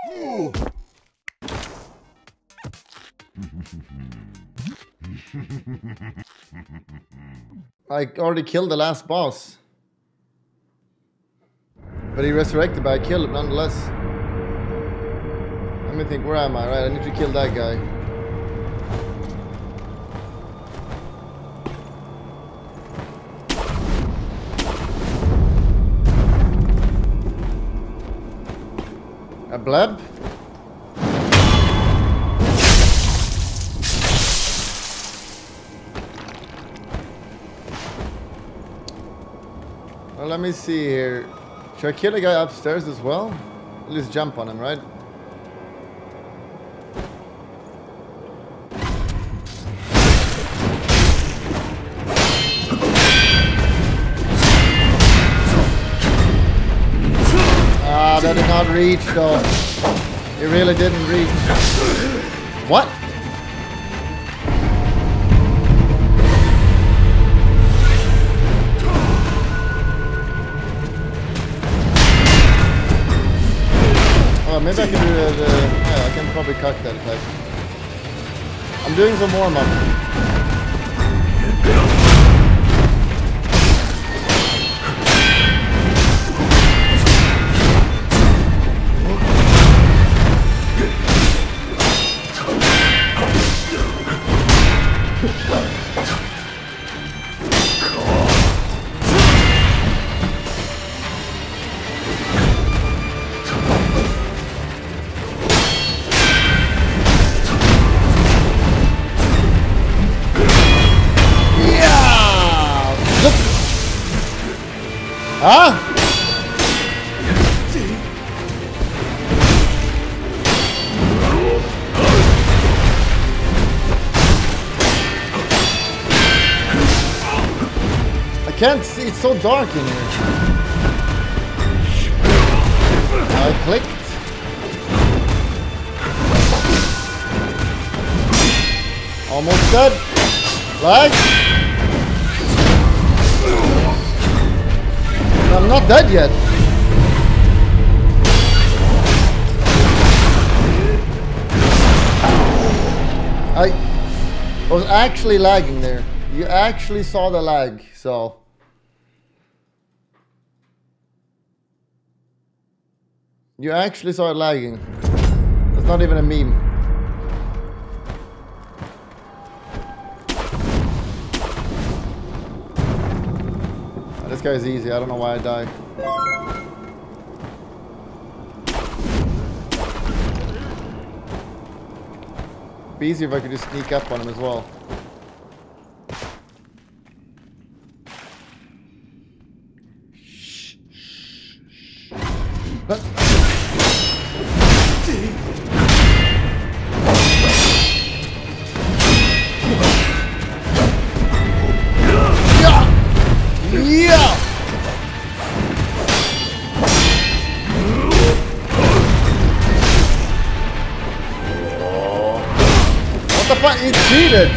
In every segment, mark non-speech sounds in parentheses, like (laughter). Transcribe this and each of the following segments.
(laughs) I already killed the last boss. But he resurrected, but I killed him nonetheless. Let me think, where am I? Right, I need to kill that guy. Bleb? Well, let me see here. Should I kill a guy upstairs as well? At least jump on him, right? Reach though. It really didn't reach. What? Oh, maybe I can do the, yeah, I can probably cut that attack. I'm doing some warm dark in here. I clicked. Almost dead. Lag. I'm not dead yet. I was actually lagging there. You actually saw the lag, so. You actually saw it lagging. It's not even a meme. This guy's easy. I don't know why I died. Be easier if I could just sneak up on him as well. But What the fuck? He cheated!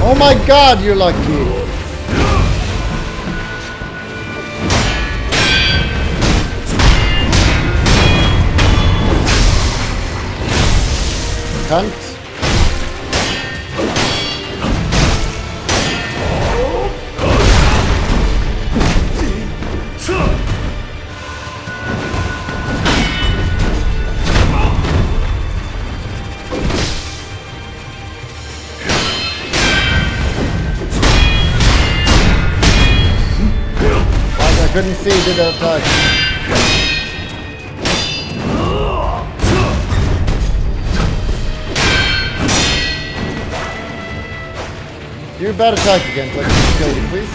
Oh my god, you're lucky! I couldn't see, attack. You're attack again, so kill you, please.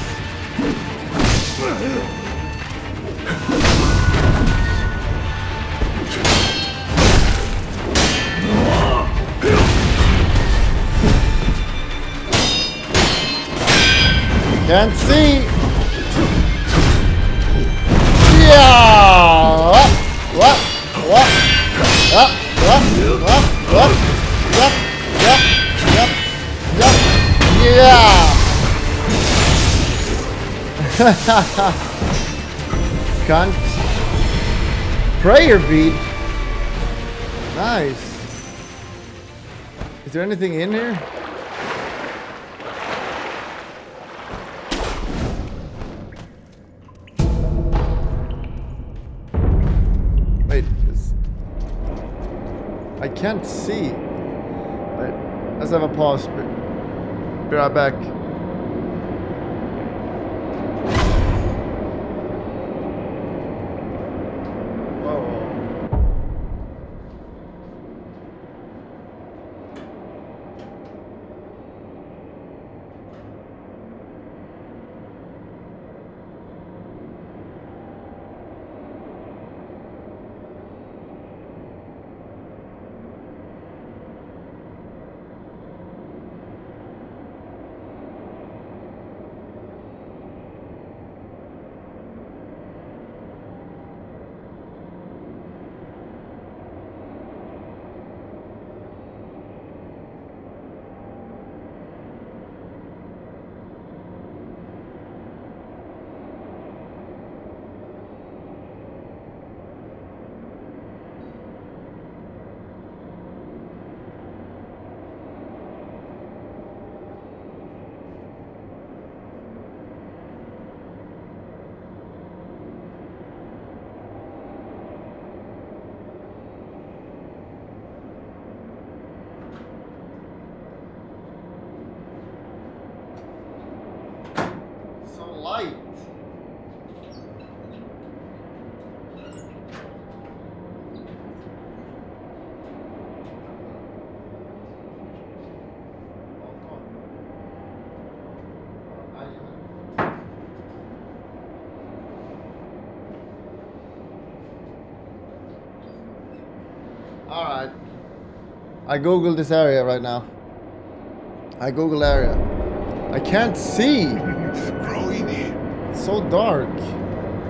(laughs) Cunt. Prayer bead. Nice. Is there anything in here? Wait, is... I can't see. Wait, let's have a pause. Be, be right back. I googled this area right now. I Google area. I can't see. (laughs) Growing in. It's so dark.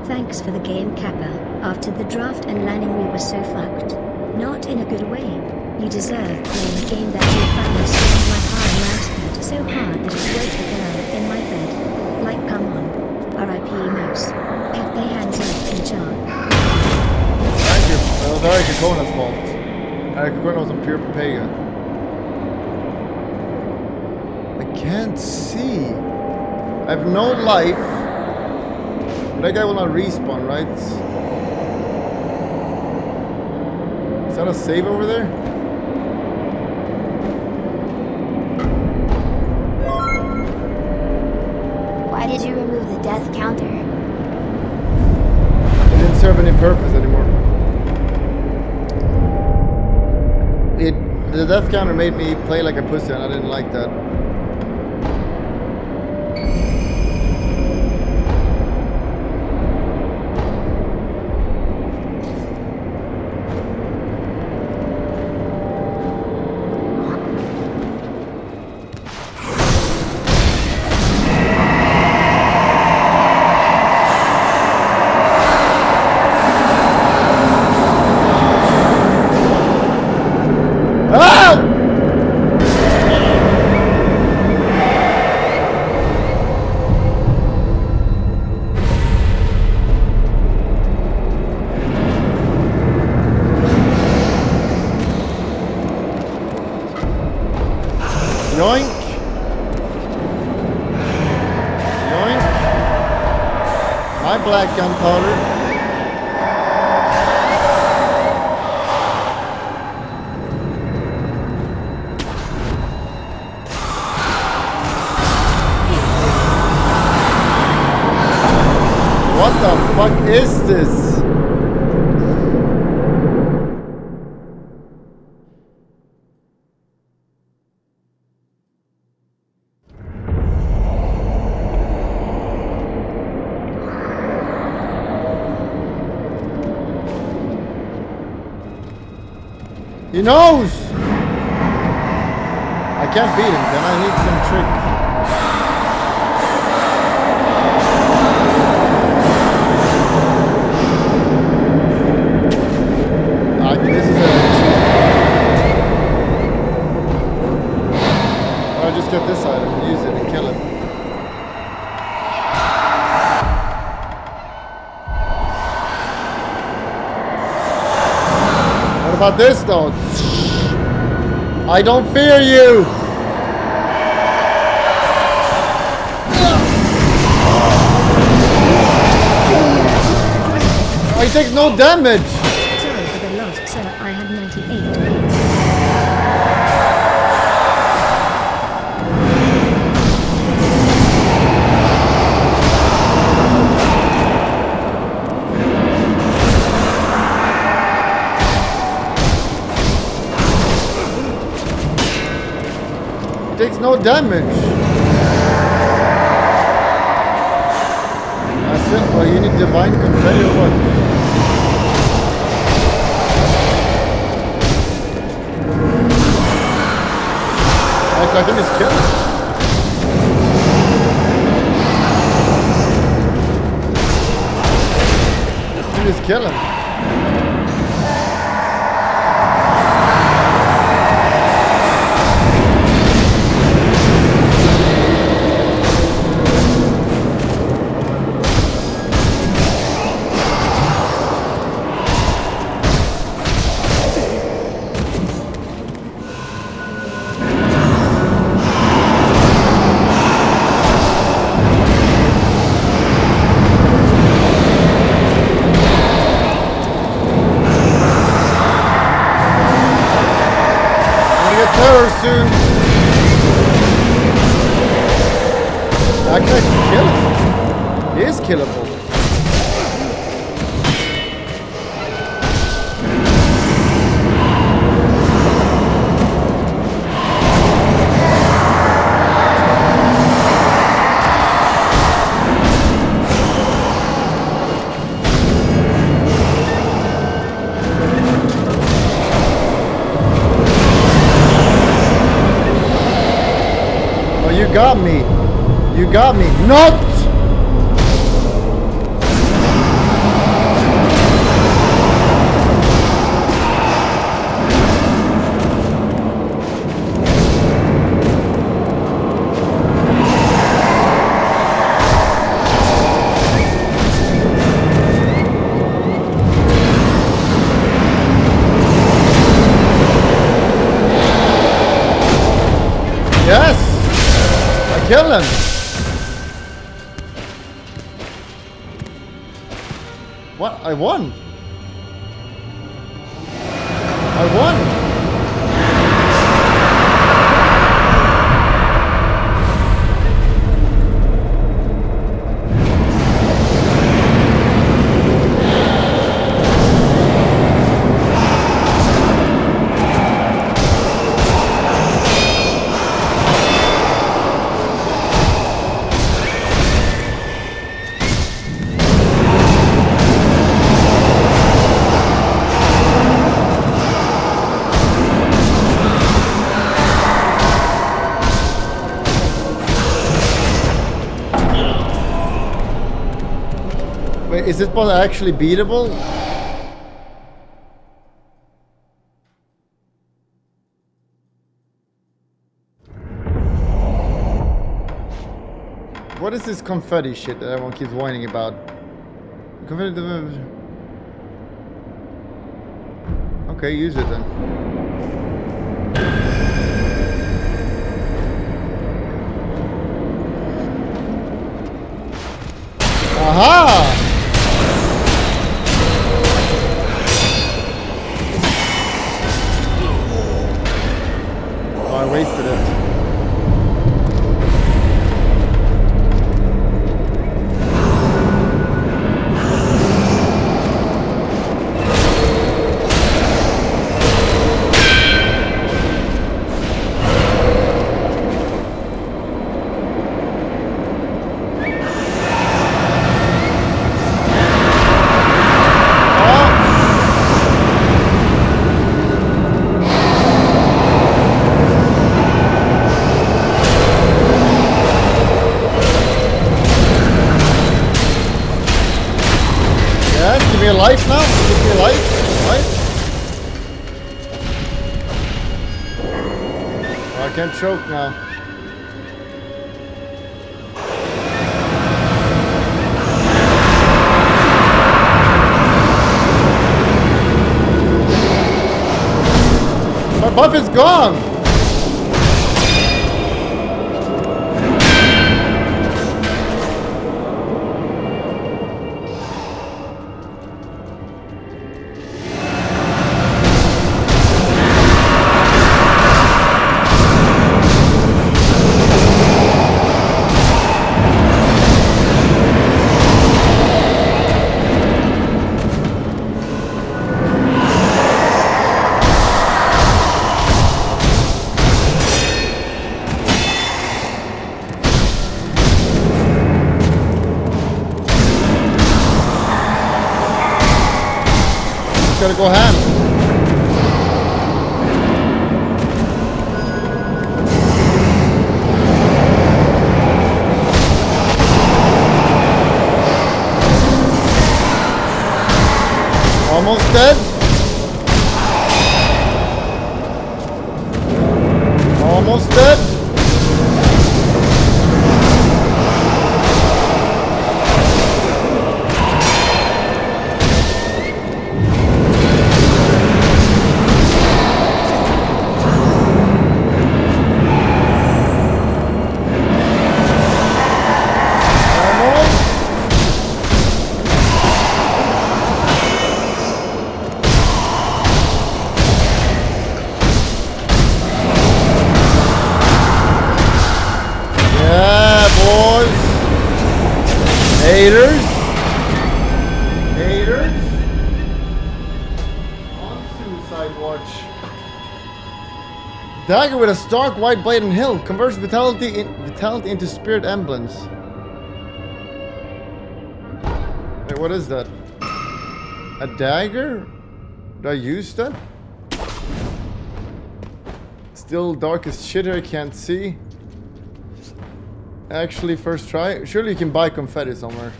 Thanks for the game, Kappa. After the draft and landing, we were so fucked. Not in a good way. You deserve playing a game that you found staring my hard mousepad so hard that it woke the girl in my bed. Like, come on. R.I.P. Mouse. Pepe hands up in charge. Thank you. That was Eric Kokona's fault. Eric Kokona was a pure pagan. I can't see. I have no life. That guy will not respawn, right? Is that a save over there? Why did you remove the death counter? It didn't serve any purpose anymore. It the death counter made me play like a pussy and I didn't like that. get this item and use it and kill him. What about this though? I don't fear you! I take no damage! Damage. That's it. Well, you need divine confetti or what? I think it's killing. I think it's got me. Not! I won! Is this boss actually beatable? What is this confetti shit that everyone keeps whining about? Confetti. Okay, use it then. Aha! I wasted it. Choke now. buff is gone! Dagger with a stark white blade and hilt converts vitality in, vitality into spirit emblems. Wait, what is that? A dagger? Did I use that? Still dark as shit here, I can't see. Actually, first try. Surely you can buy confetti somewhere.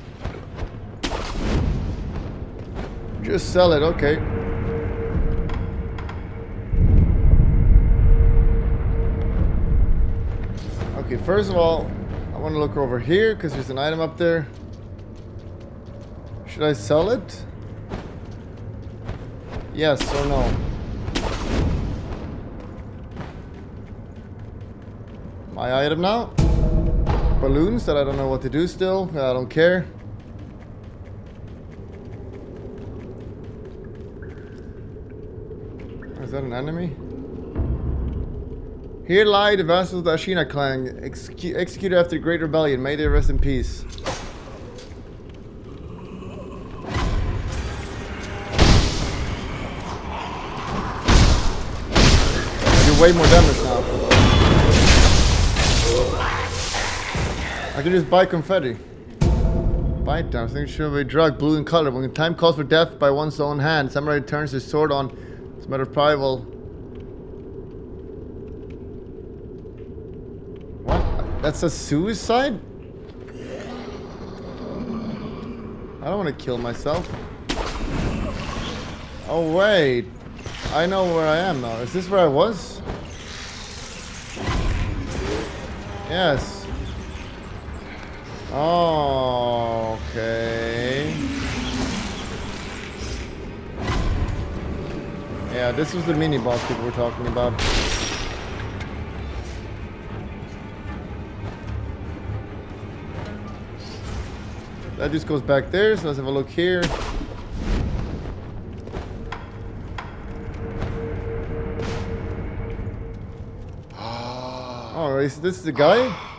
Just sell it, okay. Okay, first of all, I want to look over here because there's an item up there. Should I sell it? Yes or no? My item now? Balloons that I don't know what to do still. I don't care. Is that an enemy? Here lie the vassals of the Ashina clan, execu executed after the Great Rebellion. May they rest in peace. I do way more damage now. I can just buy confetti. Bite down. Things should be drug, blue in color. When time calls for death by one's own hand, samurai turns his sword on. It's a matter of prival. What? That's a suicide? I don't want to kill myself. Oh wait. I know where I am now. Is this where I was? Yes. Oh, okay. Yeah, this was the mini boss people were talking about. That just goes back there, so let's have a look here. Ah. Oh, is this the guy? Ah.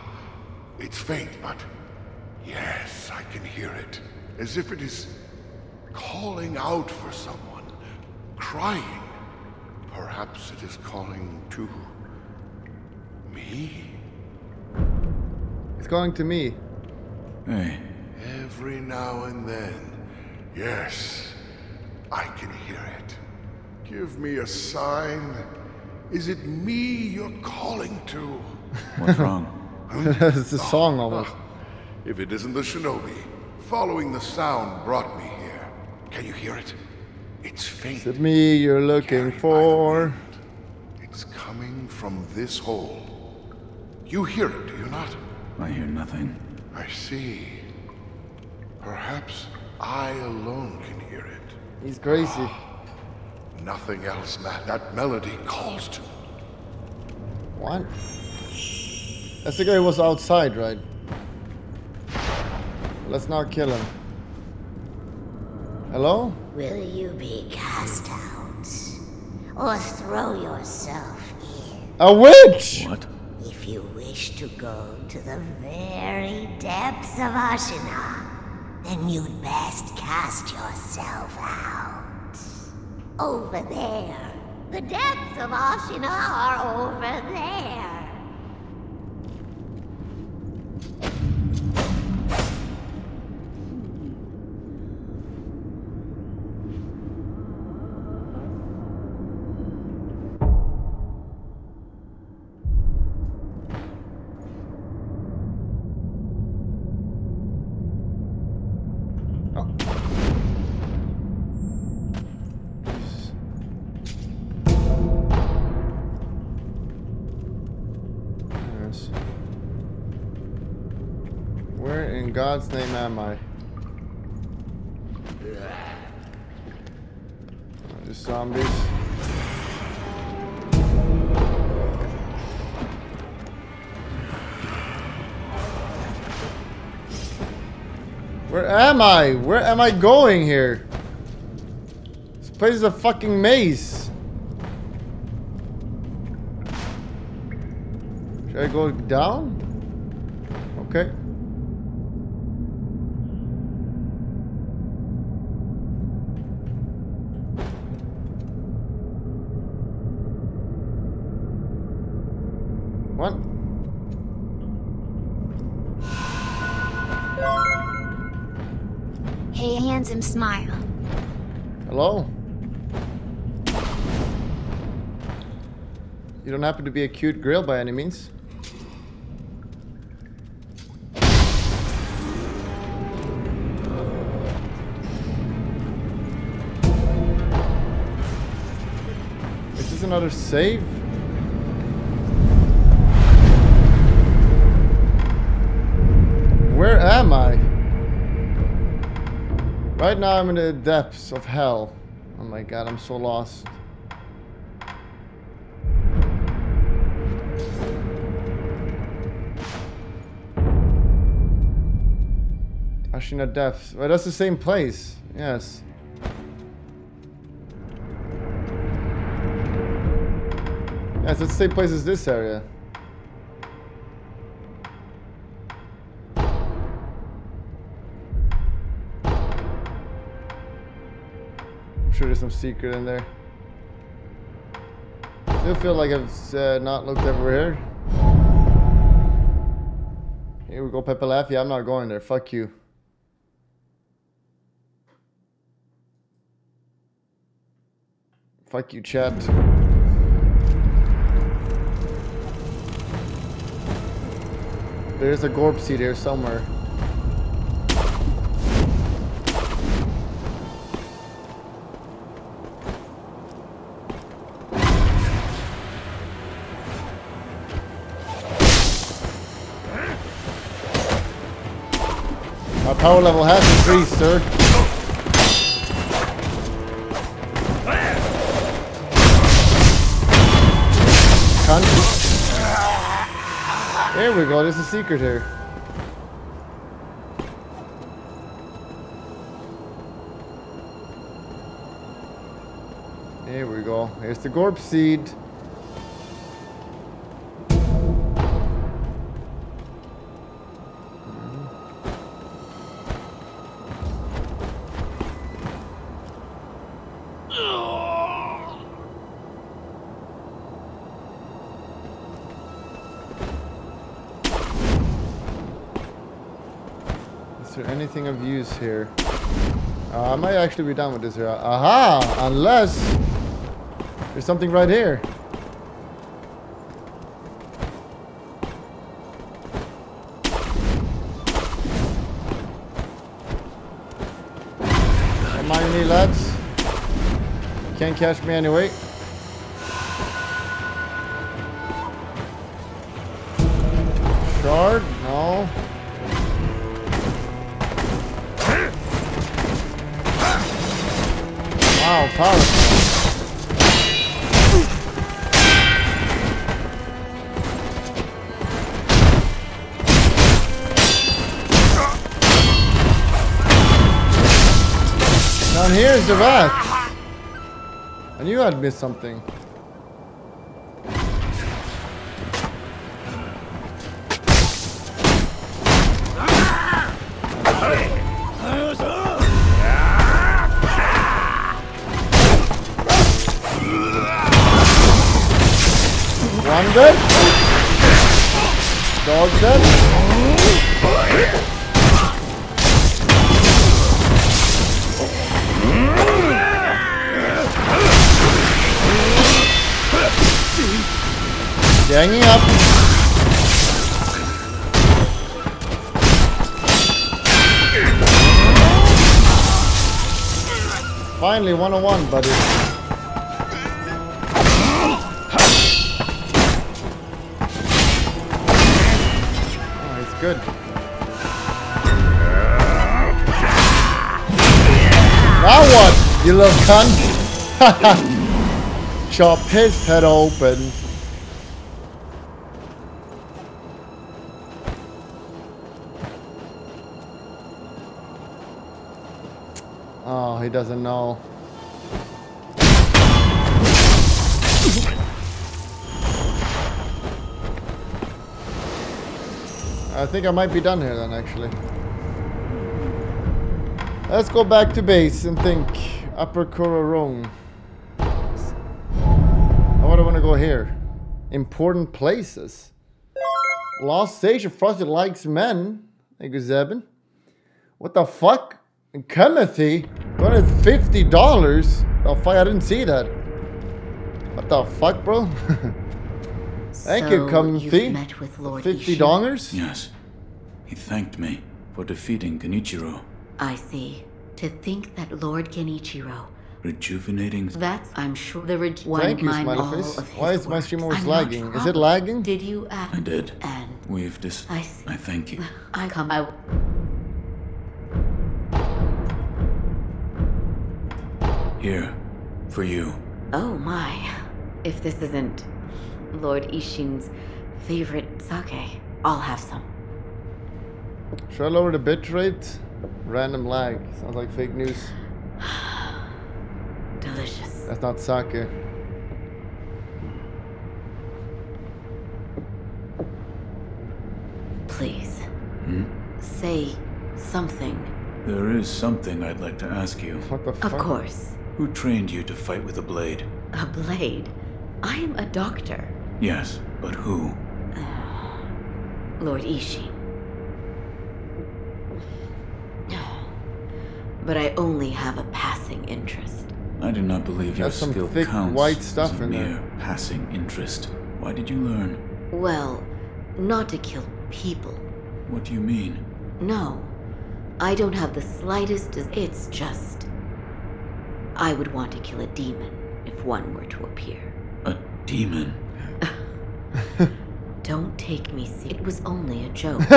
It's faint, but yes, I can hear it. As if it is calling out for someone. Crying. Perhaps it is calling to me. It's going to me. Hey, Every now and then. Yes, I can hear it. Give me a sign. Is it me you're calling to? what's wrong? (laughs) (laughs) it's a song almost. (laughs) If it isn't the shinobi, following the sound brought me here. Can you hear it? It's faint. Is it me you're looking carried by the for? It's coming from this hole. You hear it, do you not? I hear nothing. I see. Perhaps I alone can hear it. He's crazy. nothing else, man. That melody calls to. What? That's the guy who was outside, right? Let's not kill him. Hello? Will you be cast out? Or throw yourself in? A witch! What? If you wish to go to the very depths of Ashina, then you'd best cast yourself out. Over there. The depths of Ashina are over there. God's name am I? Just zombies. Where am I? Where am I going here? This place is a fucking maze. Should I go down? Okay. Happen to be a cute grill by any means? Is this another save? Where am I? Right now I'm in the depths of hell. Oh my god, I'm so lost. Ashina depths. Well, that's the same place. Yes. Yes, it's the same place as this area. I'm sure there's some secret in there. Still feel like I've uh, not looked everywhere. Here we go, Pepe Laugh. Yeah, I'm not going there. Fuck you. Fuck you, chat. There's a gourd seed here somewhere. My power level has increased, sir. There we go, there's a secret here. There we go. Here's the Gourd seed. Actually be done with this here. Aha! Unless there's something right here. On, me lads. Can't catch me anyway. I knew I'd missed something. 101, buddy. Oh, he's good. Now what, you little cunt? (laughs) Chop his head open. Oh, he doesn't know. I think I might be done here then, actually. Let's go back to base and think. Upper Kororong. How would I want to go here? Important places. Lost Station, Frosty likes men. Thank you, Zebin. What the fuck? Timothy? $250? The fuck? I didn't see that. What the fuck, bro? (laughs) Thank you, So Comfy. you've met with Lord 50 Isshin. dongers? Yes. He thanked me for defeating Genichiro, I see. To think that Lord Genichiro rejuvenating. that's, I'm sure, the reg- Thank you, mine Smiley Face. Why is my works. stream always I'm lagging? Is it lagging? Did you ask? I did. And We've dis. I see. I thank you. (sighs) I come out. Here, for you. Oh my. If this isn't Lord Isshin's favorite sake, I'll have some. Should I lower the bitrate? Random lag. Sounds like fake news. (sighs) Delicious. That's not sake. Please. Hmm? Say something. There is something I'd like to ask you. What the Of course. Who trained you to fight with a blade? A blade. I am a doctor. Yes, but who? (sighs) Lord Isshin. (sighs) But I only have a passing interest. I do not believe your That's some skill thick counts white as stuff a in there. mere passing interest. Why did you learn? Well, not to kill people. What do you mean? No. I don't have the slightest. des- It's just. I would want to kill a demon if one were to appear. A demon? (laughs) Don't take me se- It was only a joke. (laughs)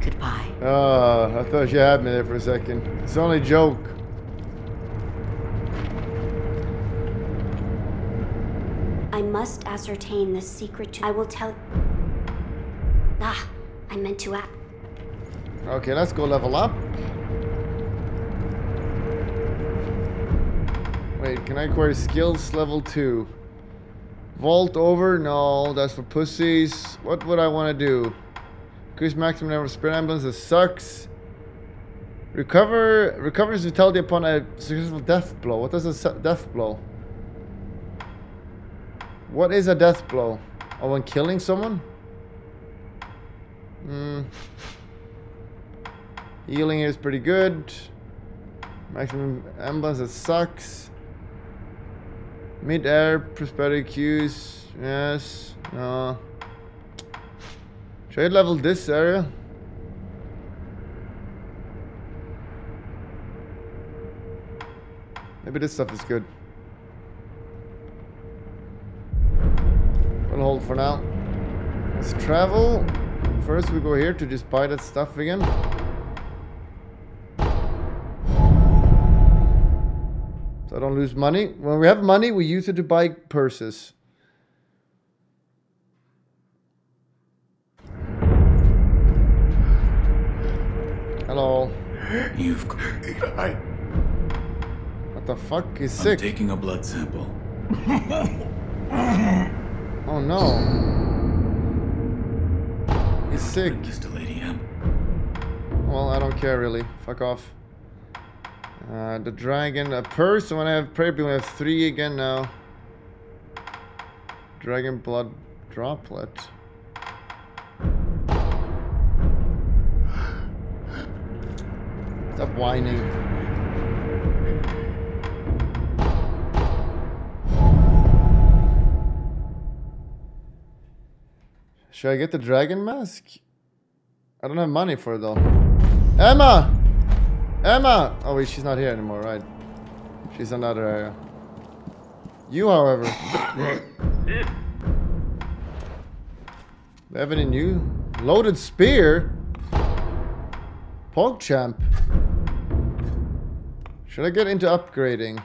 Goodbye. uh, I thought you had me there for a second. It's only a joke. I must ascertain the secret to. I will tell. Ah, I meant to act. Okay, let's go level up. Wait, can I acquire skills level 2? Vault over? No, that's for pussies. What would I want to do? Increase maximum number of spirit emblems. Sucks. Recover recovers vitality upon a successful death blow. What does a death blow? What is a death blow? Oh, when killing someone? Hmm. Healing is pretty good. Maximum emblems, it sucks. Mid-air, prosperity cues, yes, no. I level this area? Maybe this stuff is good. We'll hold for now. Let's travel. First we go here to just buy that stuff again. So I don't lose money. When we have money, we use it to buy purses. Hello. You've. I. What the fuck? He's I'm taking a blood sample. (laughs) Oh no. He's sick. Lady M. Well, I don't care really. Fuck off. Uh, the dragon, a purse. When I have beam, I have three again now. Dragon blood droplet. Stop whining. Should I get the dragon mask? I don't have money for it though. Emma! Emma! Oh wait, she's not here anymore, right? She's another area. You, however. they have any new? Loaded spear? PogChamp. Should I get into upgrading?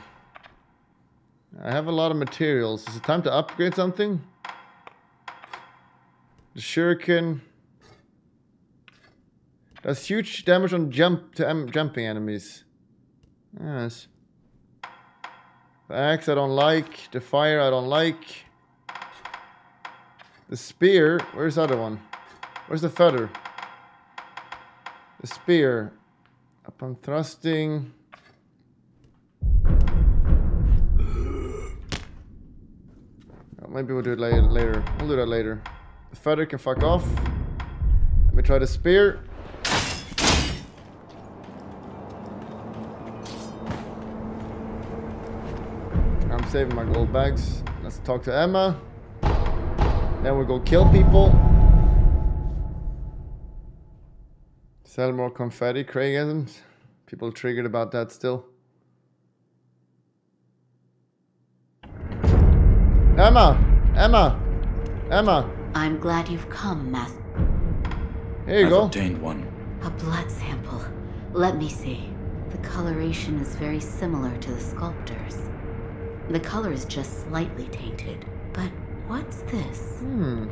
I have a lot of materials. Is it time to upgrade something? The shuriken. Does huge damage on jump to em jumping enemies. Yes. The axe I don't like. The fire I don't like. The spear. Where's the other one? Where's the feather? The spear. Upon thrusting. Maybe we'll do it la- later. We'll do that later. The feather can fuck off. Let me try the spear. Saving my gold bags. Let's talk to Emma. Then we go kill people. Sell more confetti, Craigisms. People triggered about that still. Emma! Emma! Emma! I'm glad you've come, Master. Here you I've go. obtained one. A blood sample. Let me see. The coloration is very similar to the sculptor's. The color is just slightly tainted. But what's this? Hmm.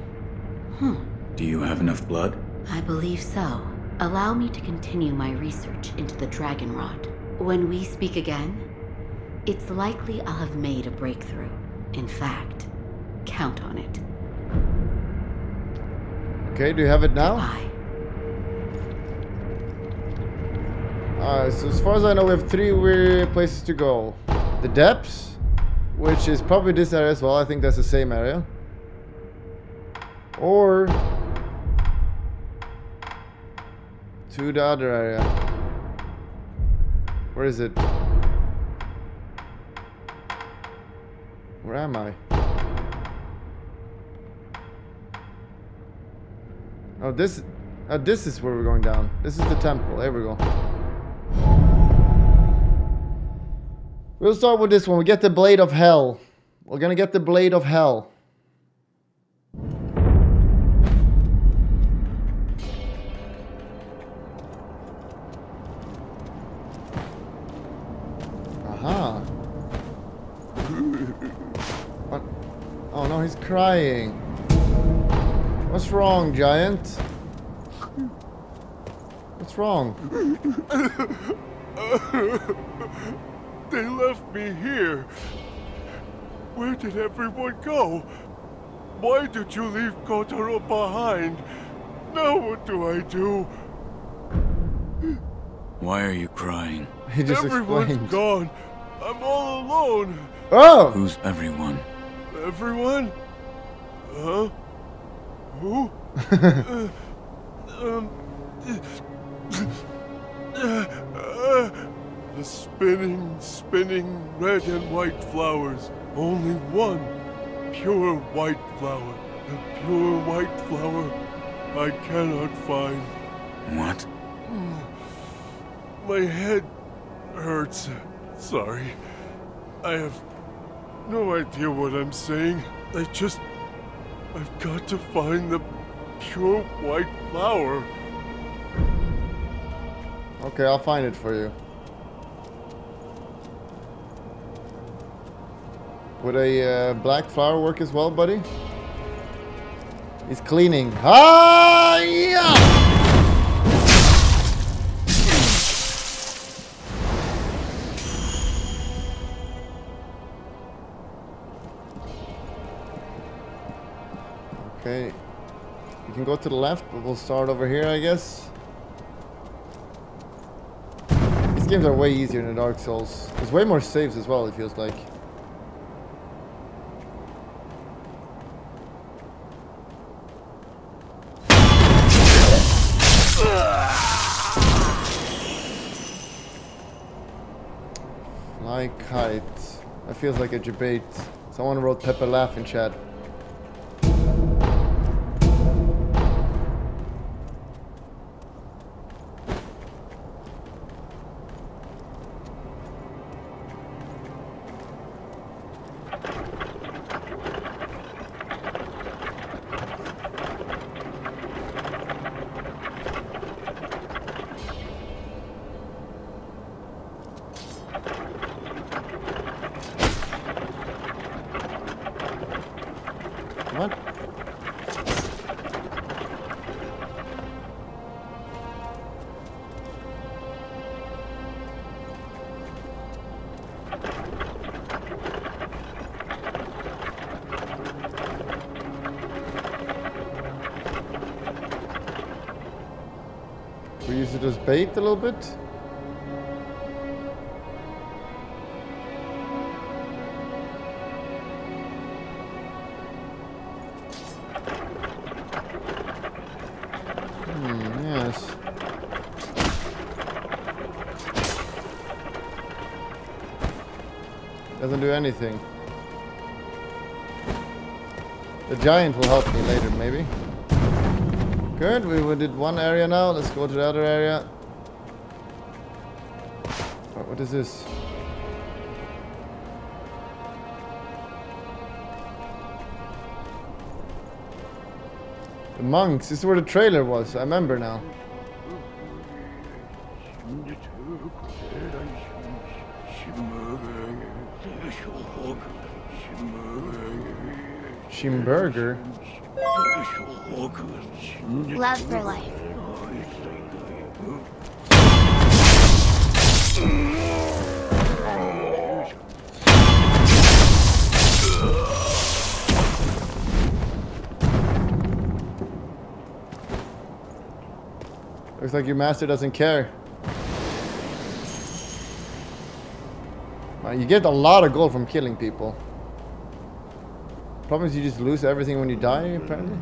Hmm. Do you have enough blood? I believe so. Allow me to continue my research into the dragon rot. When we speak again, it's likely I'll have made a breakthrough. In fact, count on it. Okay, do you have it now? Bye. Alright, so as far as I know, we have three weird places to go. The depths, which is probably this area as well. I think that's the same area. Or to the other area. Where is it? Where am I? Oh, this. Oh, this is where we're going down. This is the temple. There we go. We'll start with this one. We get the Blade of Hell. We're gonna get the Blade of Hell. Aha. What? Oh no, he's crying. What's wrong, Giant? What's wrong? They left me here. Where did everyone go? Why did you leave Kotaro behind? Now what do I do? Why are you crying? He just Everyone's explained. gone. I'm all alone. Oh! Who's everyone? Everyone? Huh? Who? (laughs) uh, um. uh, the spinning, spinning red and white flowers. Only one pure white flower. The pure white flower I cannot find. What? My head hurts. Sorry. I have no idea what I'm saying. I just. I've got to find the pure white flower. Okay, I'll find it for you. Would a uh, black flower work as well, buddy? He's cleaning. Ah, yeah! Okay. You can go to the left, but we'll start over here, I guess. These games are way easier than Dark Souls. There's way more saves as well, it feels like. Fly kite. That feels like a debate. Someone wrote Pepper laugh in chat. Little bit. Hmm, yes. Doesn't do anything. The giant will help me later, maybe. Good, we did one area now. Let's go to the other area. What- is this? The monks. This is where the trailer was. I remember now. Schimberger. Love for life. Looks like your master doesn't care. You get a lot of gold from killing people. Problem is you just lose everything when you die, apparently.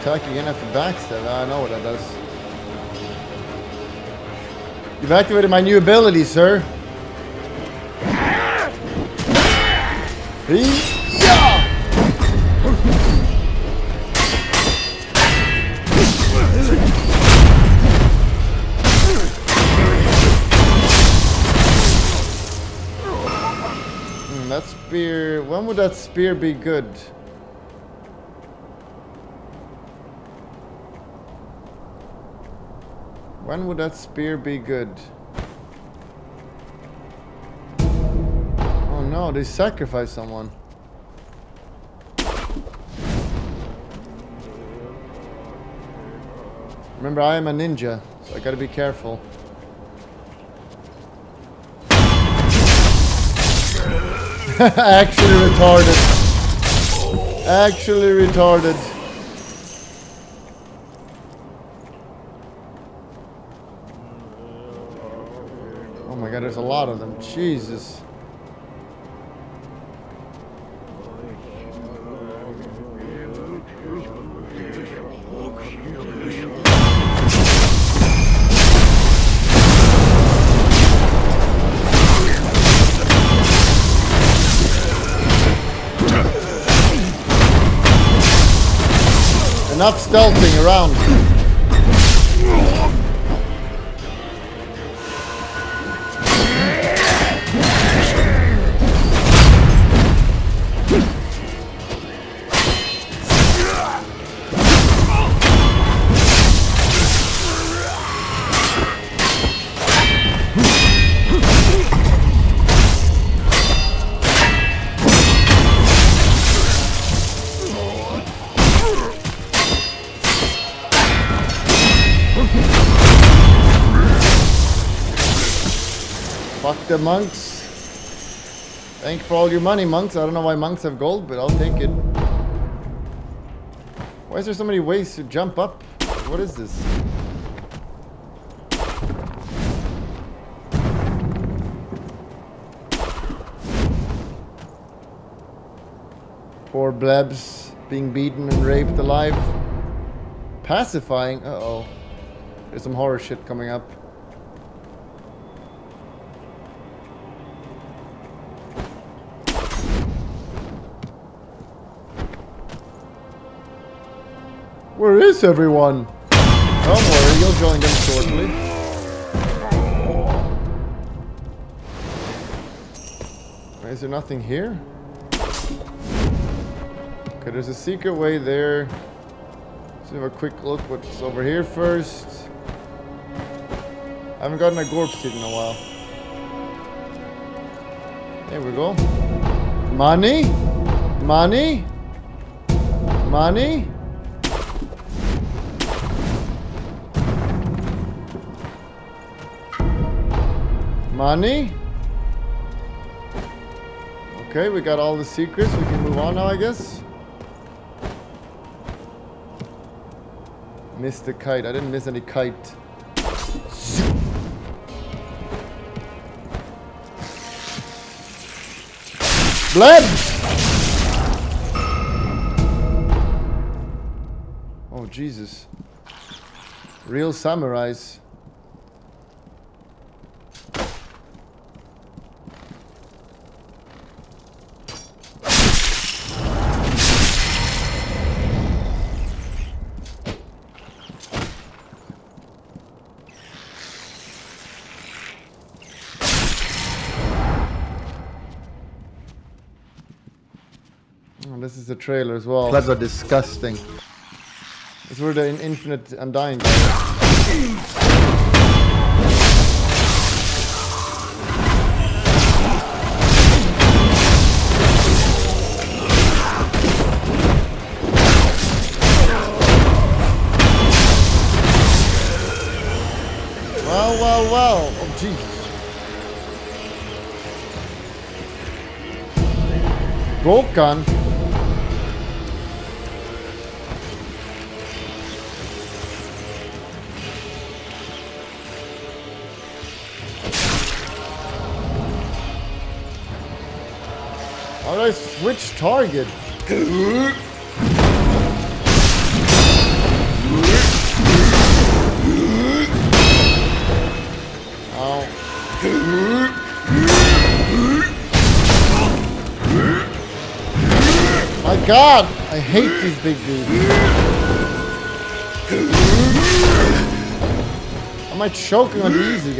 Attack again after backstab. I know what that does. You've activated my new ability, sir. Hee-yah! Hmm, that spear. When would that spear be good? When would that spear be good? Oh no, they sacrificed someone. Remember, I am a ninja, so I gotta be careful. (laughs) Actually retarded. Actually retarded. Oh my god, there's a lot of them. Jesus. Enough stealthing around. The monks. Thank you for all your money, monks. I don't know why monks have gold, but I'll take it. Why is there so many ways to jump up? What is this? Poor Blebs being beaten and raped alive. Pacifying? Uh-oh. There's some horror shit coming up. Where is everyone? Don't worry, you'll join them shortly. Is there nothing here? Okay, there's a secret way there. Let's have a quick look what's over here first. I haven't gotten a gorp in a while. There we go. Money? Money? Money? Money? Okay, we got all the secrets. We can move on now, I guess. Missed the kite. I didn't miss any kite. Blood! Oh, Jesus. Real samurais. Oh, this is the trailer as well. Bloods are disgusting. It's where the in- infinite undying. Well, well, well. Oh, Jesus. Vulcan. How switch target? Ow. My god! I hate these big dudes. Am I choking on the easy?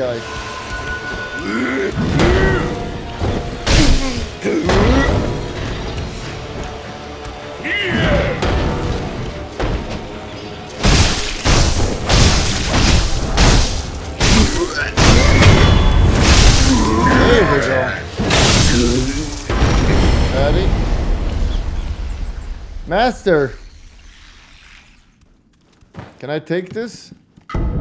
We go. Ready? Master! Can I take this? Oh.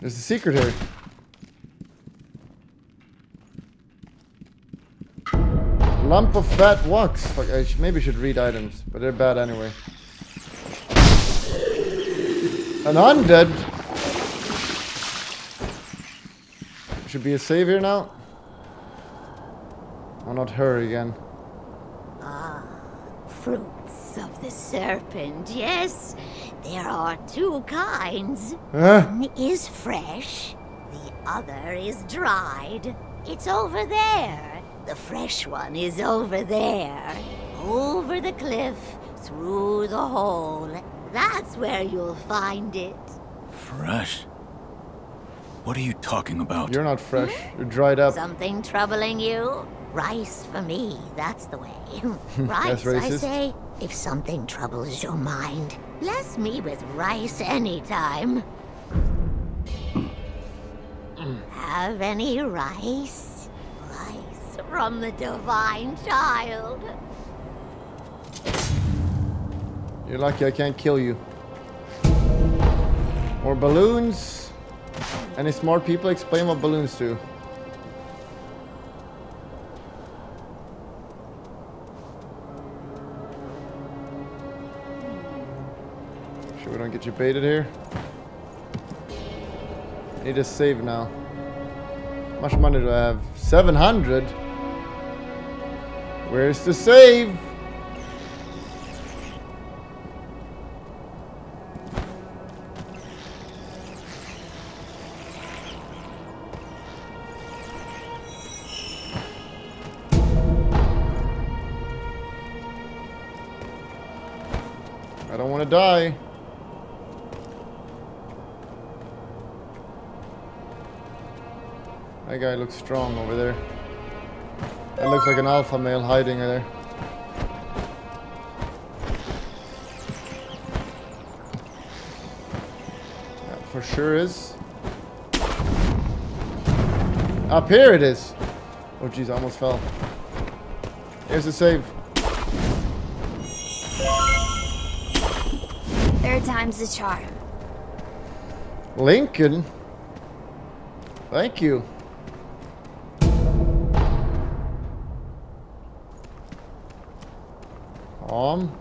There's a secret here. Lump of fat wax. Fuck, I sh maybe should read items, but they're bad anyway. An undead. Should be a savior now. Oh, not her again. Ah, fruits of the serpent, yes. There are two kinds. Huh? One is fresh, the other is dried. It's over there. The fresh one is over there. Over the cliff, through the hole. That's where you'll find it. Fresh? What are you talking about? You're not fresh. Hmm? You're dried up. Something troubling you? Rice for me, that's the way. (laughs) rice, I say. If something troubles your mind, bless me with rice anytime. (clears throat) Have any rice? From the divine child. You're lucky I can't kill you. More balloons. Any smart people explain what balloons do? Sure we don't get you baited here. Need to save now. How much money do I have? 700? Where's the save? I don't want to die. That guy looks strong over there. That looks like an alpha male hiding there. That for sure is. Up here it is. Oh jeez, I almost fell. Here's the save. Third time's the charm. Lincoln. Thank you. Um.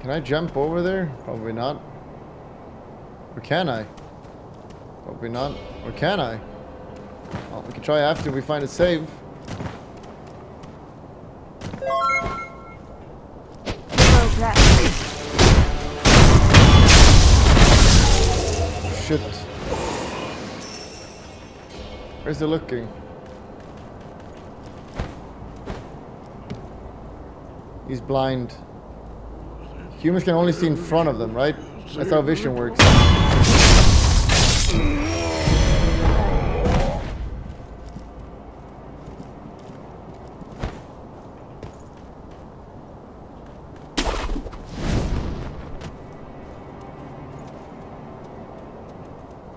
Can I jump over there? Probably not. Or can I? Probably not. Or can I? Well, we can try after we find a save. Shit. Where's the looking? He's blind. Humans can only see in front of them, right? That's how vision works.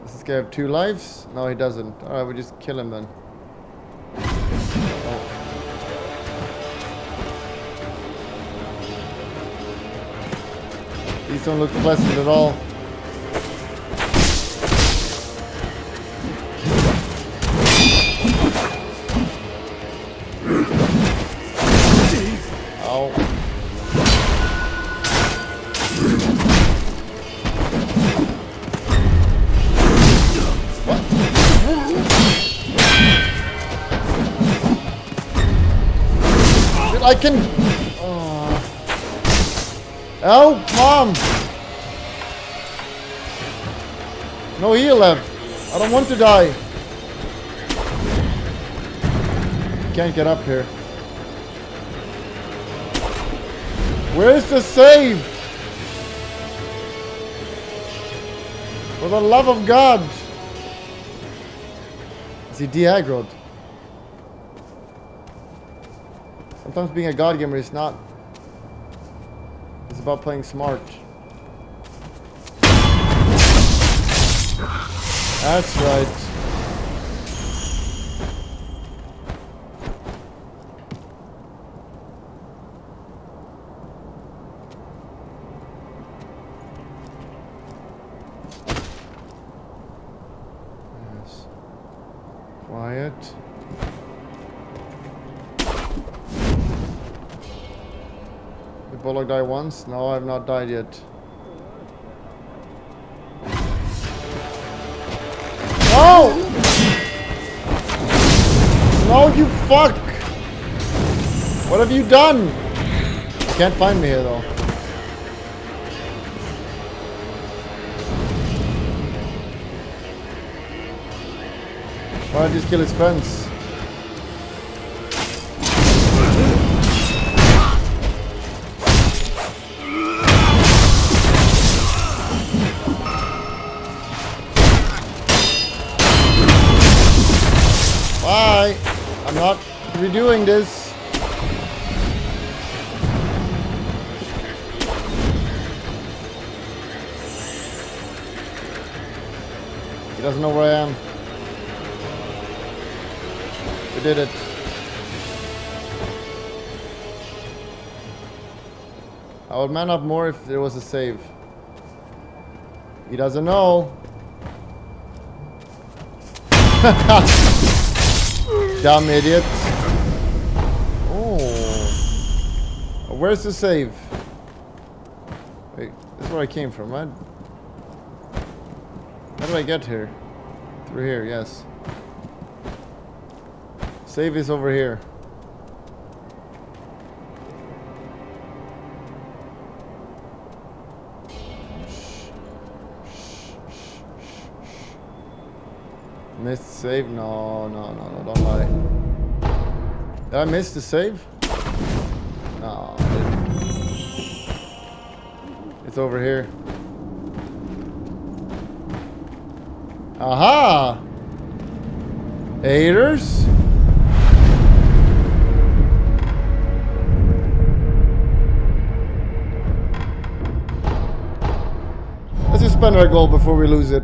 Does this guy have two lives? No, he doesn't. Alright, we just kill him then. These don't look pleasant at all. I can. Oh, oh mom. No heal left. I don't want to die. Can't get up here. Where's the save? For the love of God. Is he de-aggroed? Sometimes being a god gamer is not. About playing smart. That's right. No, I've not died yet. No! No, you fuck! What have you done? You can't find me here though. Why not just kill his friends? Not redoing this. He doesn't know where I am. We did it. I would man up more if there was a save. He doesn't know. (laughs) Dumb idiot. Where's the save? Wait, this is where I came from, right? How do I get here? Through here, yes. Save is over here. Missed save? No, no, no, no, don't lie. Did I miss the save? Over here. Aha! Haters? Let's just spend our gold before we lose it.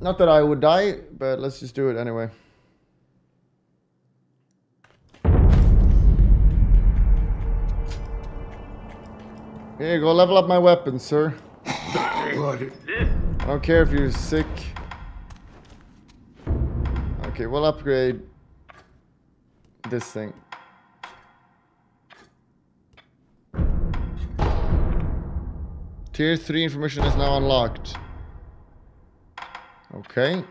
Not that I would die, but let's just do it anyway. Here you go, level up my weapon, sir. I don't care if you're sick. Okay, we'll upgrade this thing. Tier 3 information is now unlocked. Okay.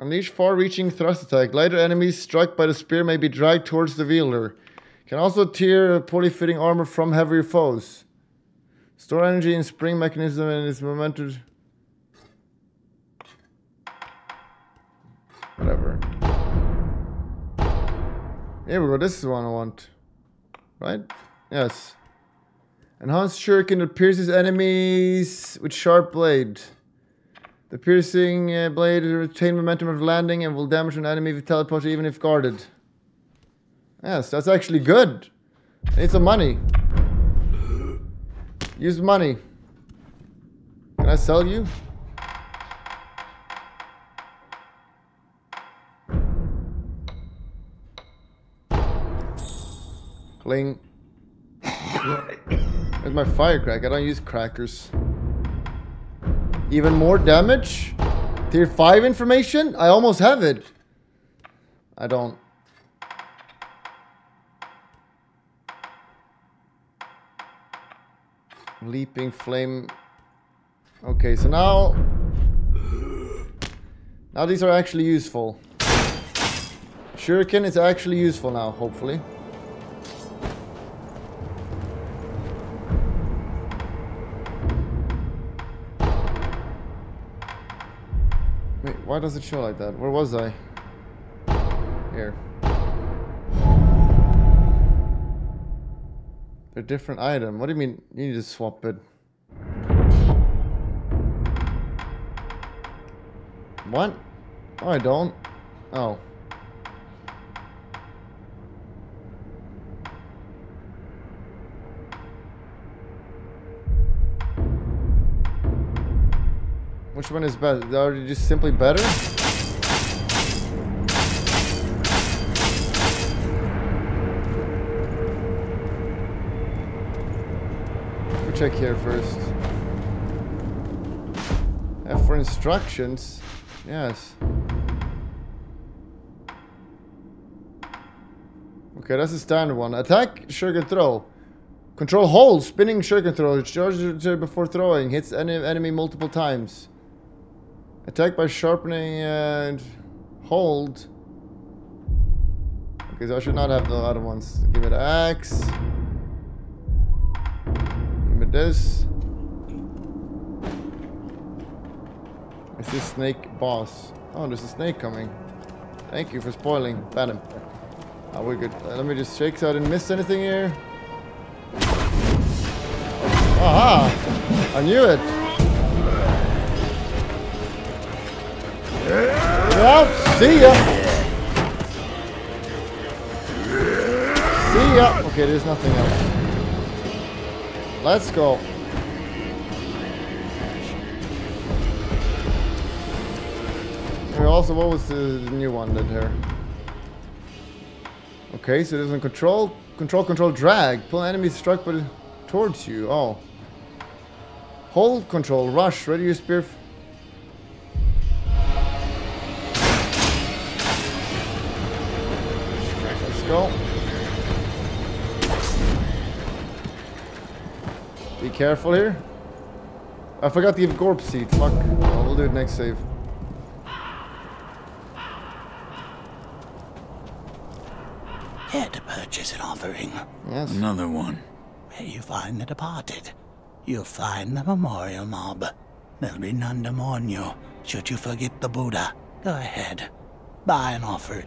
Unleash far-reaching thrust attack. Lighter enemies struck by the spear may be dragged towards the wielder. Can also tear poorly fitting armor from heavier foes. Store energy in spring mechanism and its momentum. Whatever. Here we go. This is the one I want. Right? Yes. Enhanced shuriken that pierces enemies with sharp blade. The piercing uh, blade will retain momentum of landing and will damage an enemy with teleport even if guarded. Yes, that's actually good. I need some money. Use money. Can I sell you? Cling. (coughs) There's my firecracker. I don't use crackers. Even more damage? Tier 5 information? I almost have it. I don't. Leaping flame. Okay, so now... Now these are actually useful. Shuriken is actually useful now, hopefully. Why does it show like that? Where was I? Here. They're different item. What do you mean? You need to swap it. What? Oh, I don't. Oh. Which one is better? Are just simply better? We'll check here first. F for instructions. Yes. Okay, that's the standard one. Attack, shuriken throw. Control hold, spinning shuriken throw. Charge before throwing. Hits enemy multiple times. Attack by sharpening and hold. So I should not have the other ones. Give me the axe. Give me this. Is this snake boss? Oh, there's a snake coming. Thank you for spoiling. Him. Oh, we're good. Uh, let me just shake so I didn't miss anything here. Aha! I knew it. Well, see ya. See ya. Okay, there's nothing else. Let's go. Also, what was the new one that here? Okay, so there's a control, control, control, drag. Pull enemies struck by towards you. Oh. Hold control, rush, ready your spear careful here. I forgot to give Gourd seed. Fuck. Oh, we'll do it next save. Here to purchase an offering. Yes. Another one. Where you find the departed, you'll find the memorial mob. There'll be none to mourn you, should you forget the Buddha. Go ahead, buy an offer.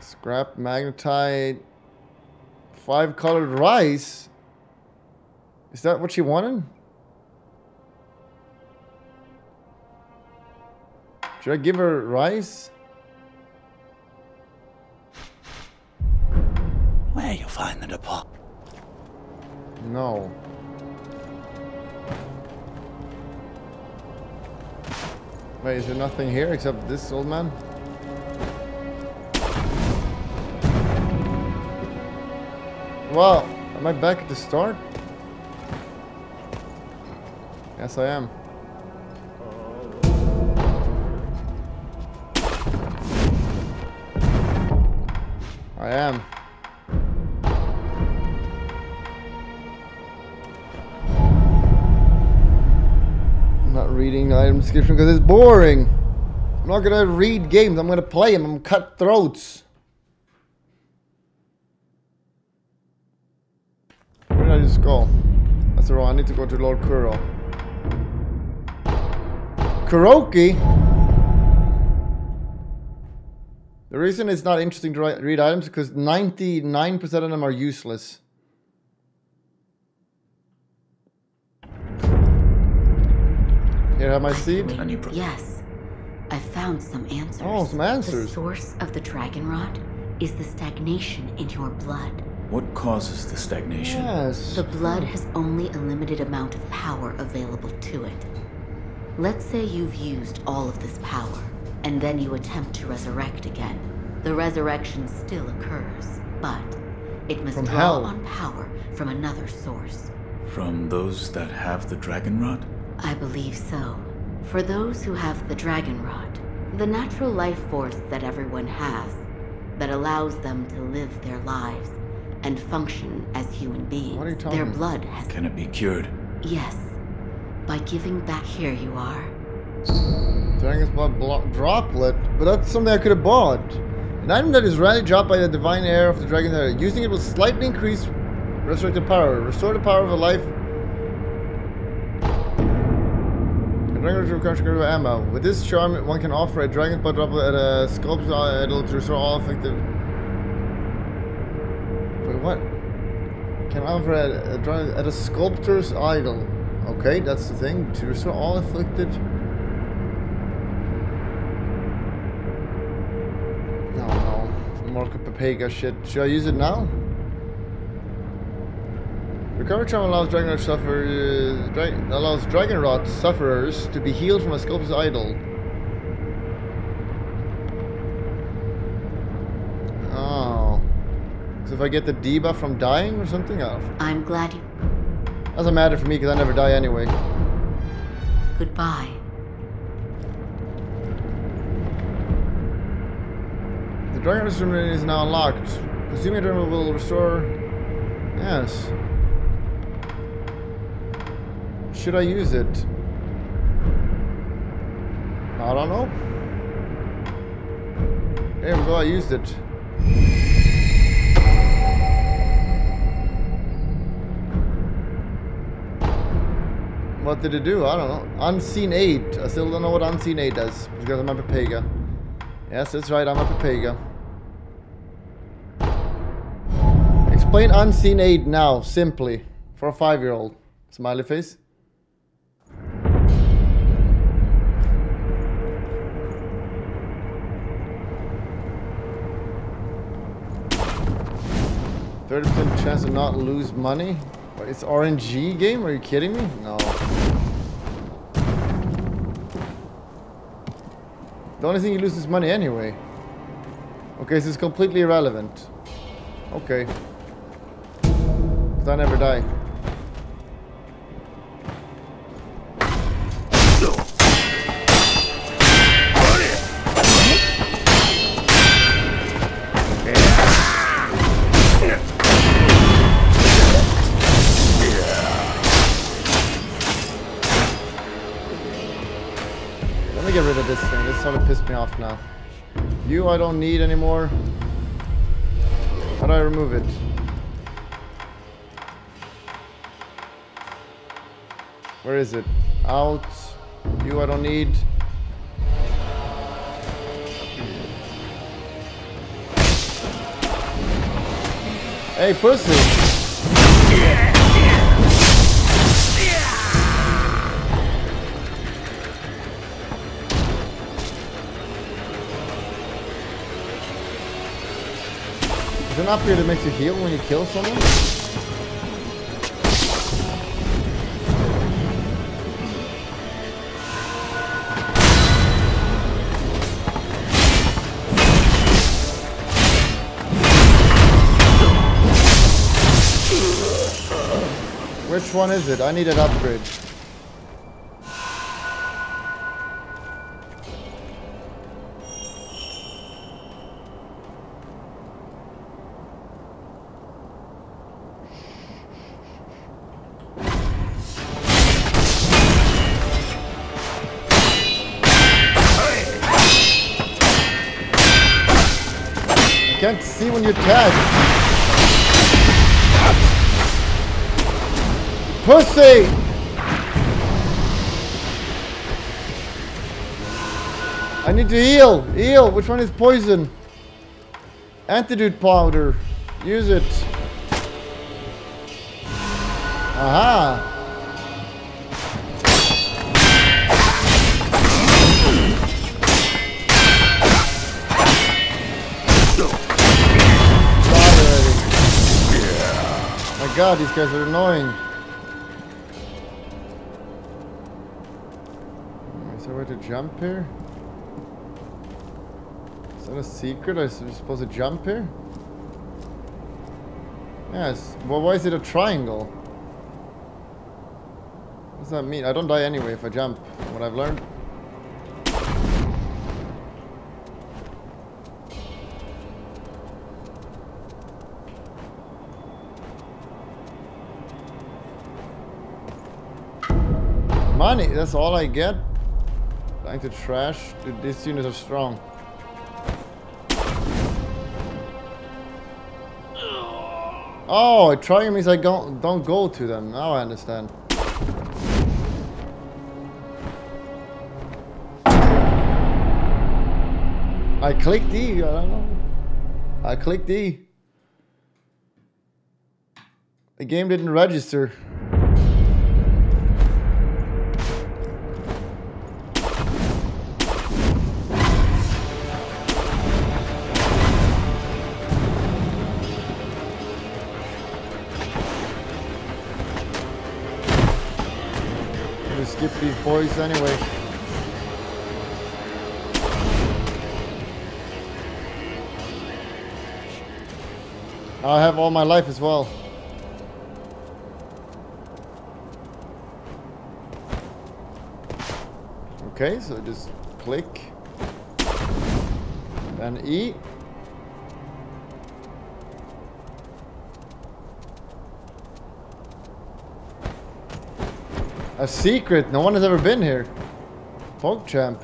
Scrap magnetite. Five colored rice. Is that what she wanted? Should I give her rice? Where you find the depart. No. Wait, is there nothing here except this old man? Well, am I back at the start? Yes, I am. I am. I'm not reading the item description because it's boring. I'm not gonna read games. I'm gonna play them. I'm gonna cut throats. Where did I just go? That's the wrong. I need to go to Lord Kuro. Kuroki. The reason it's not interesting to write, read items is because 99% of them are useless. Here, have my seed. Yes. I found some answers. Oh, some answers. The source of the dragon rot is the stagnation in your blood. What causes the stagnation? Yes. The blood has only a limited amount of power available to it. Let's say you've used all of this power, and then you attempt to resurrect again. The resurrection still occurs, but it must From draw hell. on power from another source. From those that have the dragon rot? I believe so. For those who have the dragon rot, the natural life force that everyone has, that allows them to live their lives and function as human beings, What are you their blood has. Can it be cured? Yes. By giving back, here you are. Dragon's Blood blo- Droplet, but that's something I could have bought. An item that is rarely dropped by the divine heir of the dragon head. Using it will slightly increase resurrected power. Restore the power of a life. A dragon to recover critical ammo. With this charm, one can offer a dragon's blood droplet at a sculpture idol to restore all effective. What? Can offer at a, dragon- at a sculptor's idol. Okay, that's the thing. To restore all afflicted. No, no. More Pepega shit. Should I use it now? Recovery charm allows dragon uh, dra- allows dragon rot sufferers to be healed from a sculptor's idol. Oh. So if I get the debuff from dying or something, oh, I'm glad you. doesn't matter for me because I never die anyway. Goodbye. The dragon instrument is now unlocked. Consuming dragon will restore. Yes. Should I use it? I don't know. There we go, I used it. What did it do? I don't know. Unseen aid. I still don't know what unseen aid does because I'm a Pepega. Yes, that's right, I'm a Pepega. Explain unseen aid now, simply, for a five-year-old. Smiley face. Thirty percent chance to not lose money. What, it's RNG game? Are you kidding me? No. The only thing you lose is money anyway. Okay, this is completely irrelevant. Okay. Because I never die. Pissed me off now. You I don't need anymore. How do I remove it? Where is it? Out. You I don't need. Hey, pussy! It up here that makes you heal when you kill someone? Which one is it? I need an upgrade. To heal. Heal. Which one is poison? Antidote powder. Use it. Aha. My god, these guys are annoying. Is there a way to jump here? That a secret? You supposed to jump here? Yes. Well, why is it a triangle? What does that mean? I don't die anyway if I jump. What I've learned. Money, that's all I get. Like the trash. Dude, these units are strong. Oh, trying means I don't don't go to them. Now I understand. I clicked E. I don't know. I clicked E. The game didn't register. Boys anyway. I have all my life as well. Okay, so just click. Then E. A secret. No one has ever been here. PogChamp.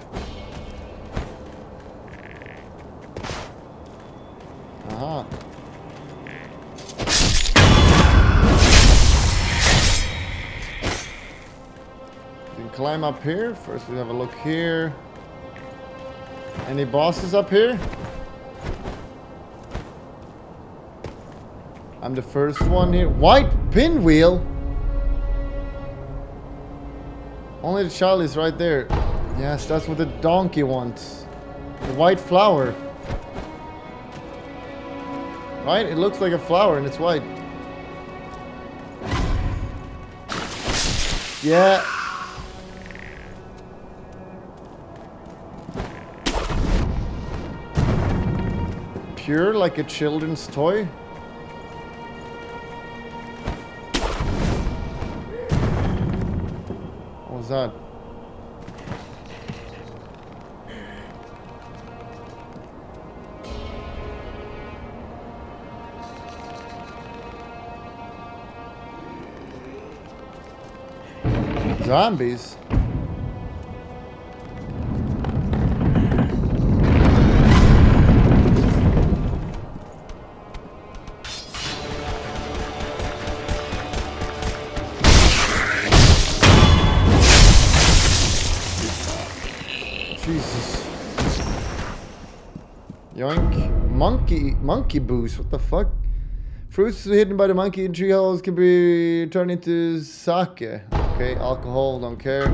Aha. You can climb up here. First we have a look here. Any bosses up here? I'm the first one here. White pinwheel? Only the child is right there. Yes, that's what the donkey wants. The white flower. Right? It looks like a flower and it's white. Yeah. Pure like a children's toy? Was that? Zombies? Monkey, boost, what the fuck? Fruits hidden by the monkey in tree holes can be turned into sake. Okay, alcohol, don't care.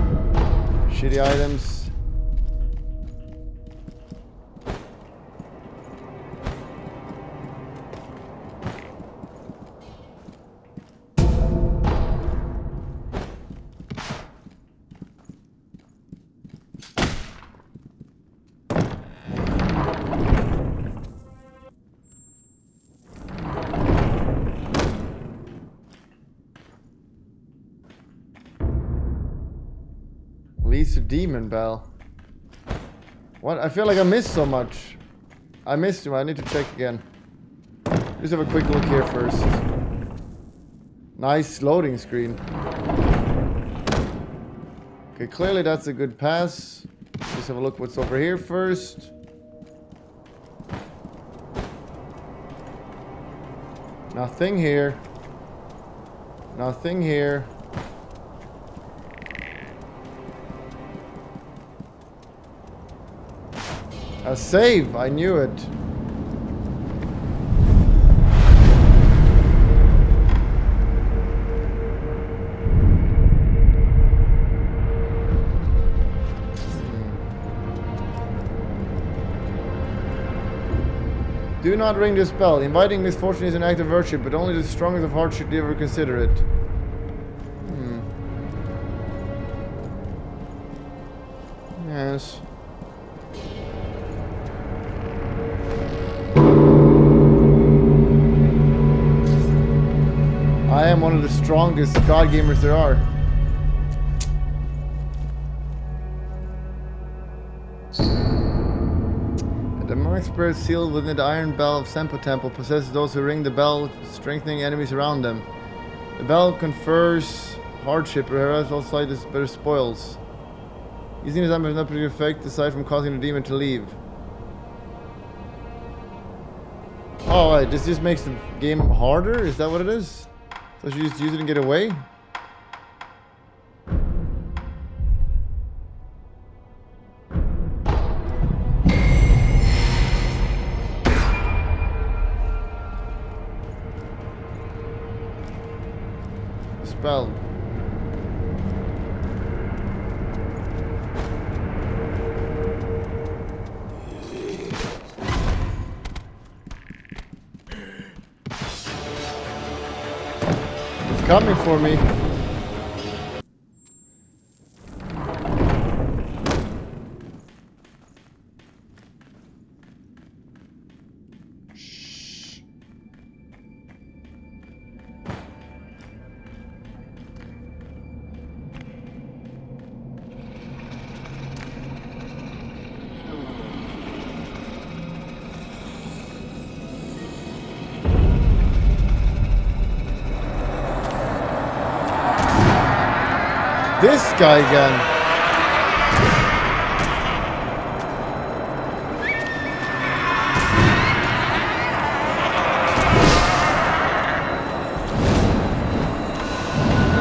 Shitty items. Feel like I missed so much. I missed him. I need to check again. Just have a quick look here first. Nice loading screen. Okay, clearly that's a good pass. Just have a look what's over here first. Nothing here. Nothing here. A save! I knew it. Do not ring this bell. Inviting misfortune is an act of virtue, but only the strongest of hearts should ever consider it. Hmm. Yes. Am one of the strongest god gamers there are. A demonic spirit sealed within the iron bell of Senpou Temple possesses those who ring the bell, strengthening enemies around them. The bell confers hardship, but has also slightly better spoils. Using this item has no particular effect aside from causing the demon to leave. Oh, wait, this just makes the game harder? Is that what it is? So she just use it and get away? Coming for me. Guy again.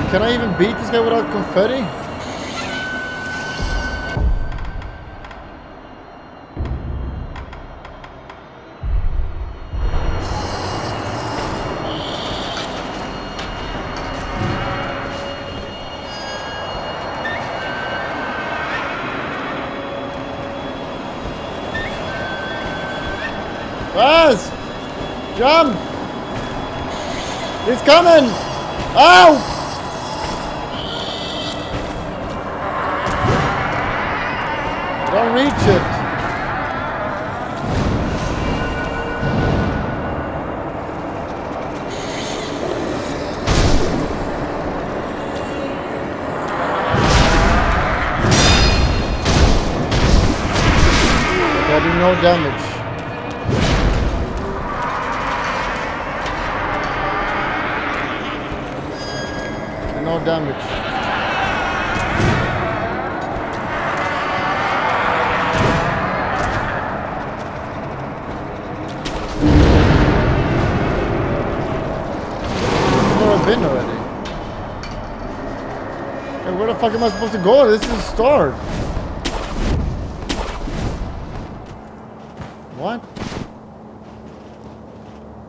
Can I even beat this guy without confetti? It's coming! Ow! Don't reach it. Gotta do no damage. Fuck am I go? This is start. What?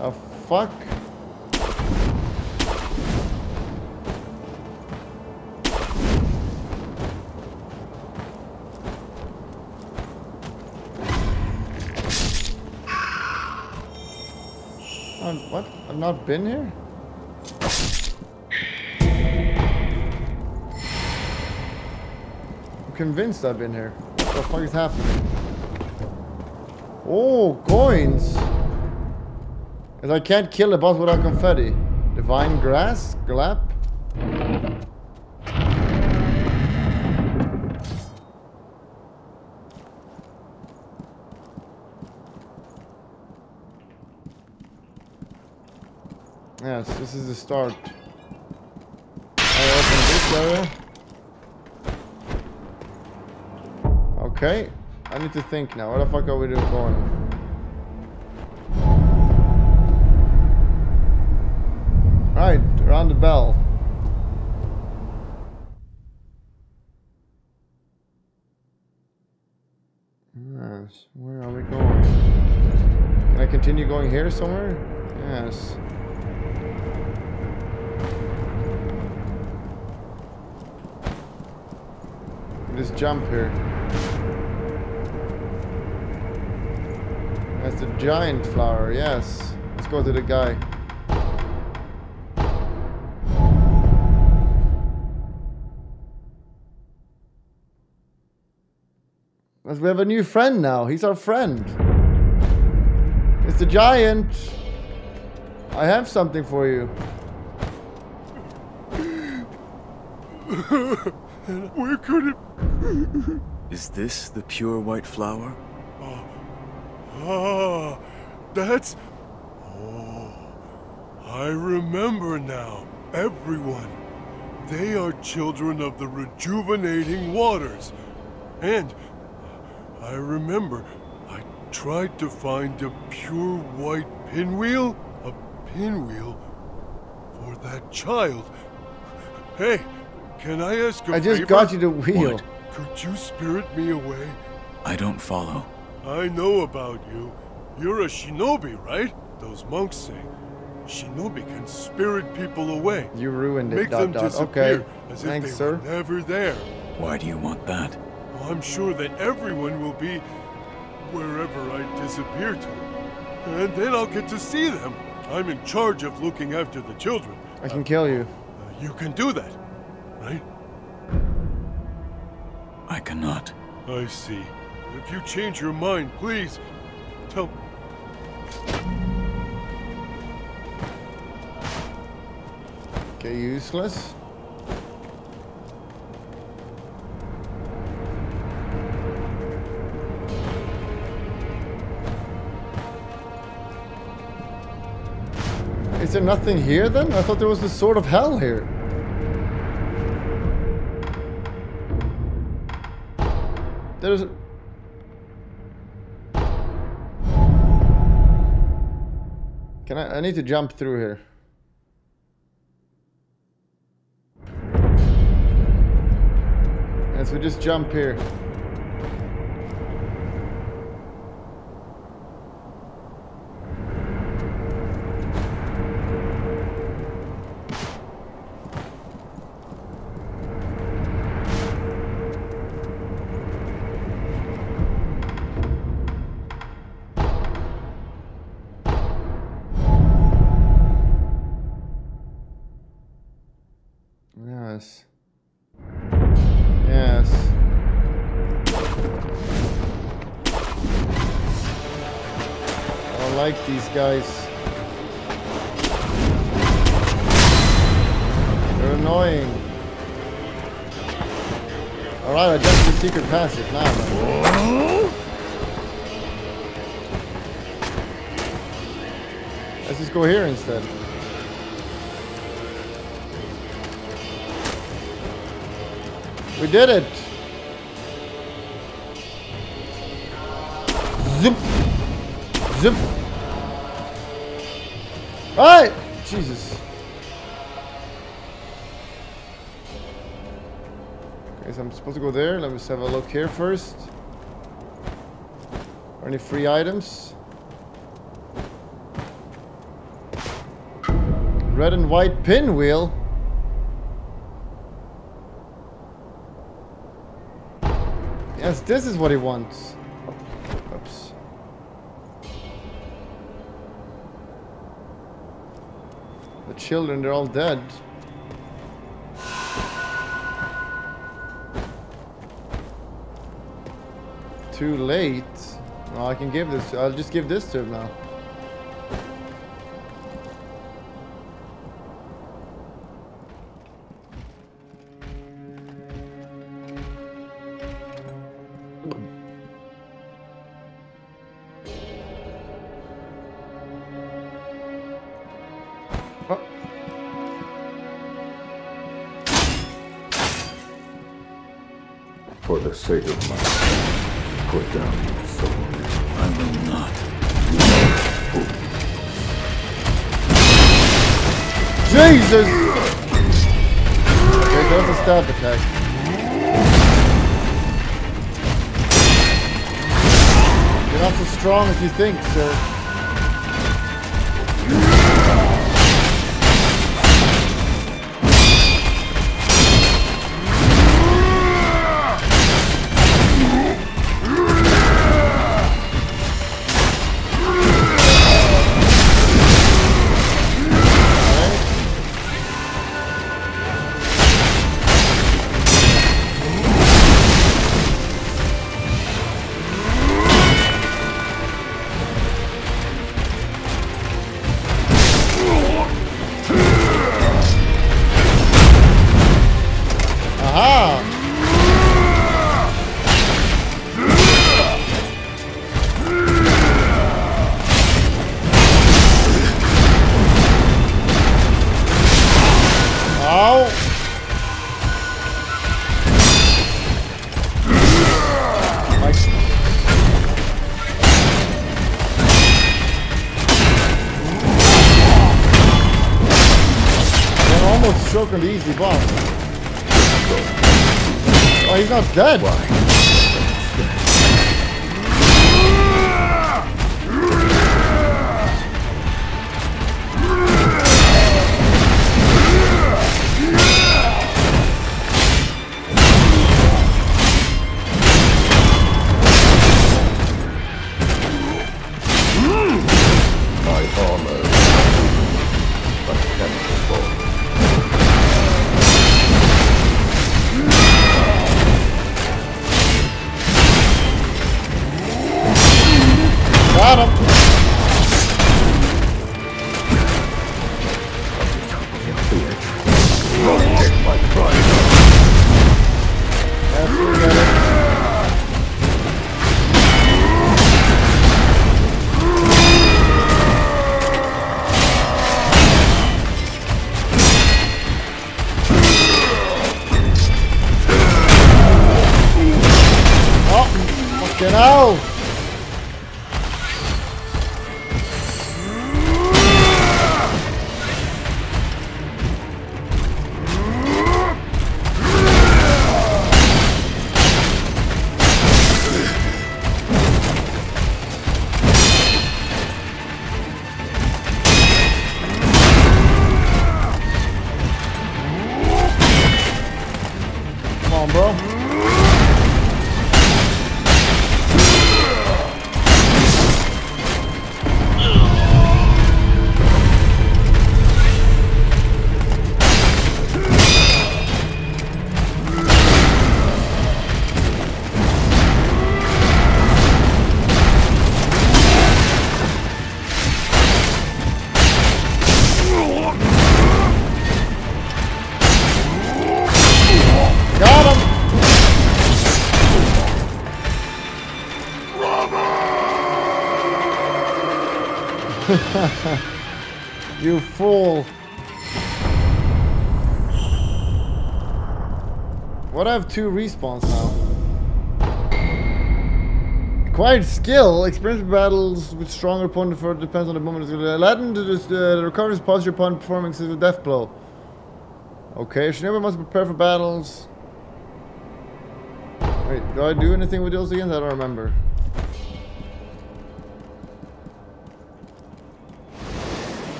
A fuck? Oh, what? I've not been here? Convinced I've been here. What the fuck is happening? Oh, coins! And I can't kill a boss without confetti. Divine grass? Glap? Yes, this is the start. Need to think now. Where the fuck are we doing going? Right, around the bell. Yes, where are we going? Can I continue going here somewhere? Yes. Just jump here. The giant flower, yes. Let's go to the guy. But we have a new friend now. He's our friend. It's the giant. I have something for you. (laughs) Where could it... Is this the pure white flower? Ah, that's... Oh, I remember now. Everyone. They are children of the rejuvenating waters. And I remember I tried to find a pure white pinwheel, a pinwheel for that child. Hey, can I ask a I just favor? got you the wheel. What? Could you spirit me away? I don't follow. I know about you. You're a shinobi, right? Those monks say. Shinobi can spirit people away. You ruined it, Make dot them dot. disappear Okay. as Thanks, if they sir. were never there. Why do you want that? I'm sure that everyone will be wherever I disappear to. And then I'll get to see them. I'm in charge of looking after the children. I can kill you. Uh, you can do that, right? I cannot. I see. If you change your mind, please tell. me. Okay, useless. Is there nothing here then? I thought there was the sword of hell here. There's... Can I... I need to jump through here. And so we just jump here. guys. They're annoying. Alright, I just the secret passage now. Let's just go here instead. We did it! Here first. Are any free items? Red and white pinwheel. Yes, this is what he wants. Oops. The children, they're all dead. Too late. Well, I can give this. I'll just give this to him now. For the sake of put down your sword. I will not. Jesus! Okay, goes the stab attack. You're not so strong as you think, sir. Oh, he's (laughs) You fool. What I have two respawns now? Acquired skill, experience battles with stronger opponent further depends on the moment. Aladdin uh, recovers posture upon performing a death blow. Okay, Shinobi must prepare for battles. Wait, do I do anything with those again? I don't remember.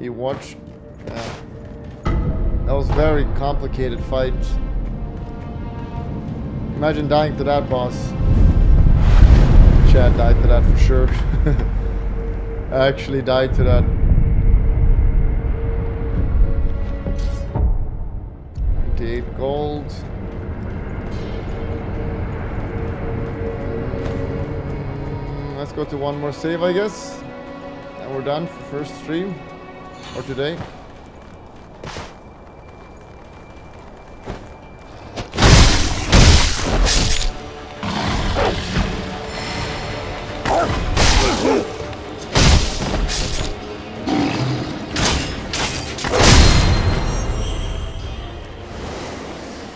He watched. Yeah. That was very complicated fight. Imagine dying to that boss. Chad died to that for sure. (laughs) I actually died to that. Ninety-eight gold. Let's go to one more save, I guess. And we're done for first stream. Or today.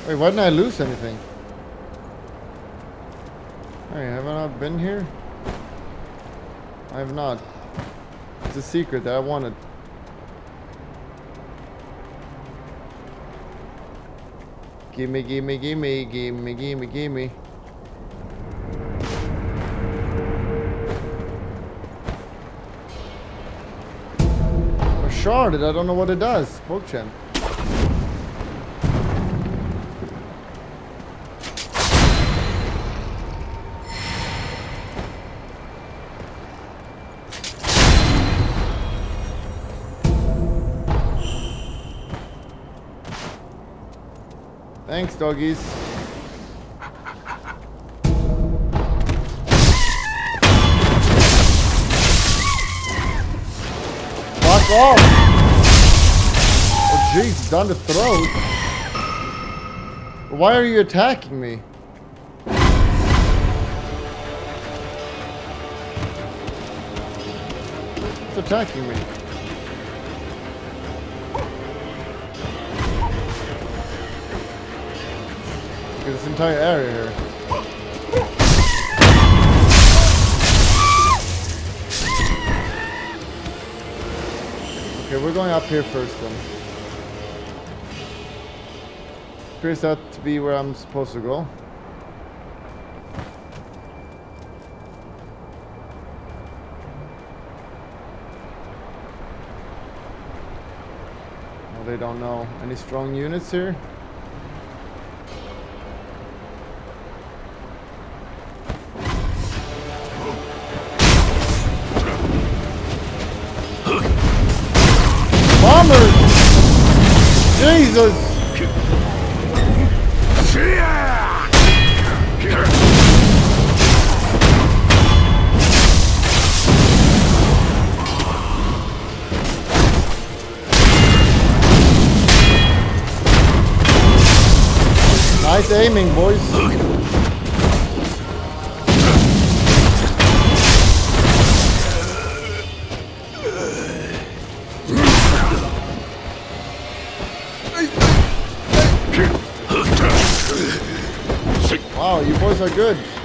Wait, why didn't I lose anything? Hey, have I not been here? I have not. It's a secret that I wanted. Gimme, gimme, gimme, gimme, gimme, gimme. A shard, I don't know what it does. PogChamp. Thanks, doggies. Fuck off! Oh jeez, down the throat. Why are you attacking me? It's attacking me. This entire area here. Okay, we're going up here first then. Appears that to be where I'm supposed to go. Well, they don't know. Any strong units here? Jesus! Nice aiming, boys.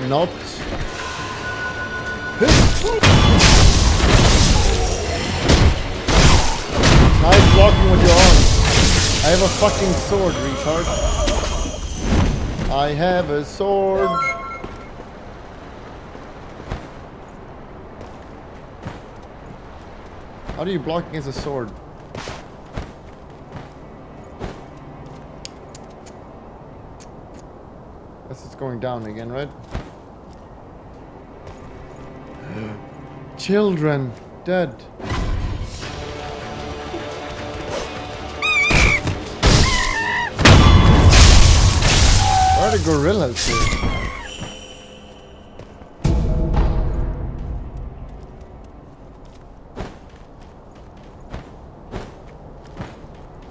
Not. Nice blocking with your arms. I have a fucking sword, retard. I have a sword. How do you block against a sword? Guess it's going down again, right? Children dead. Where are the gorillas here?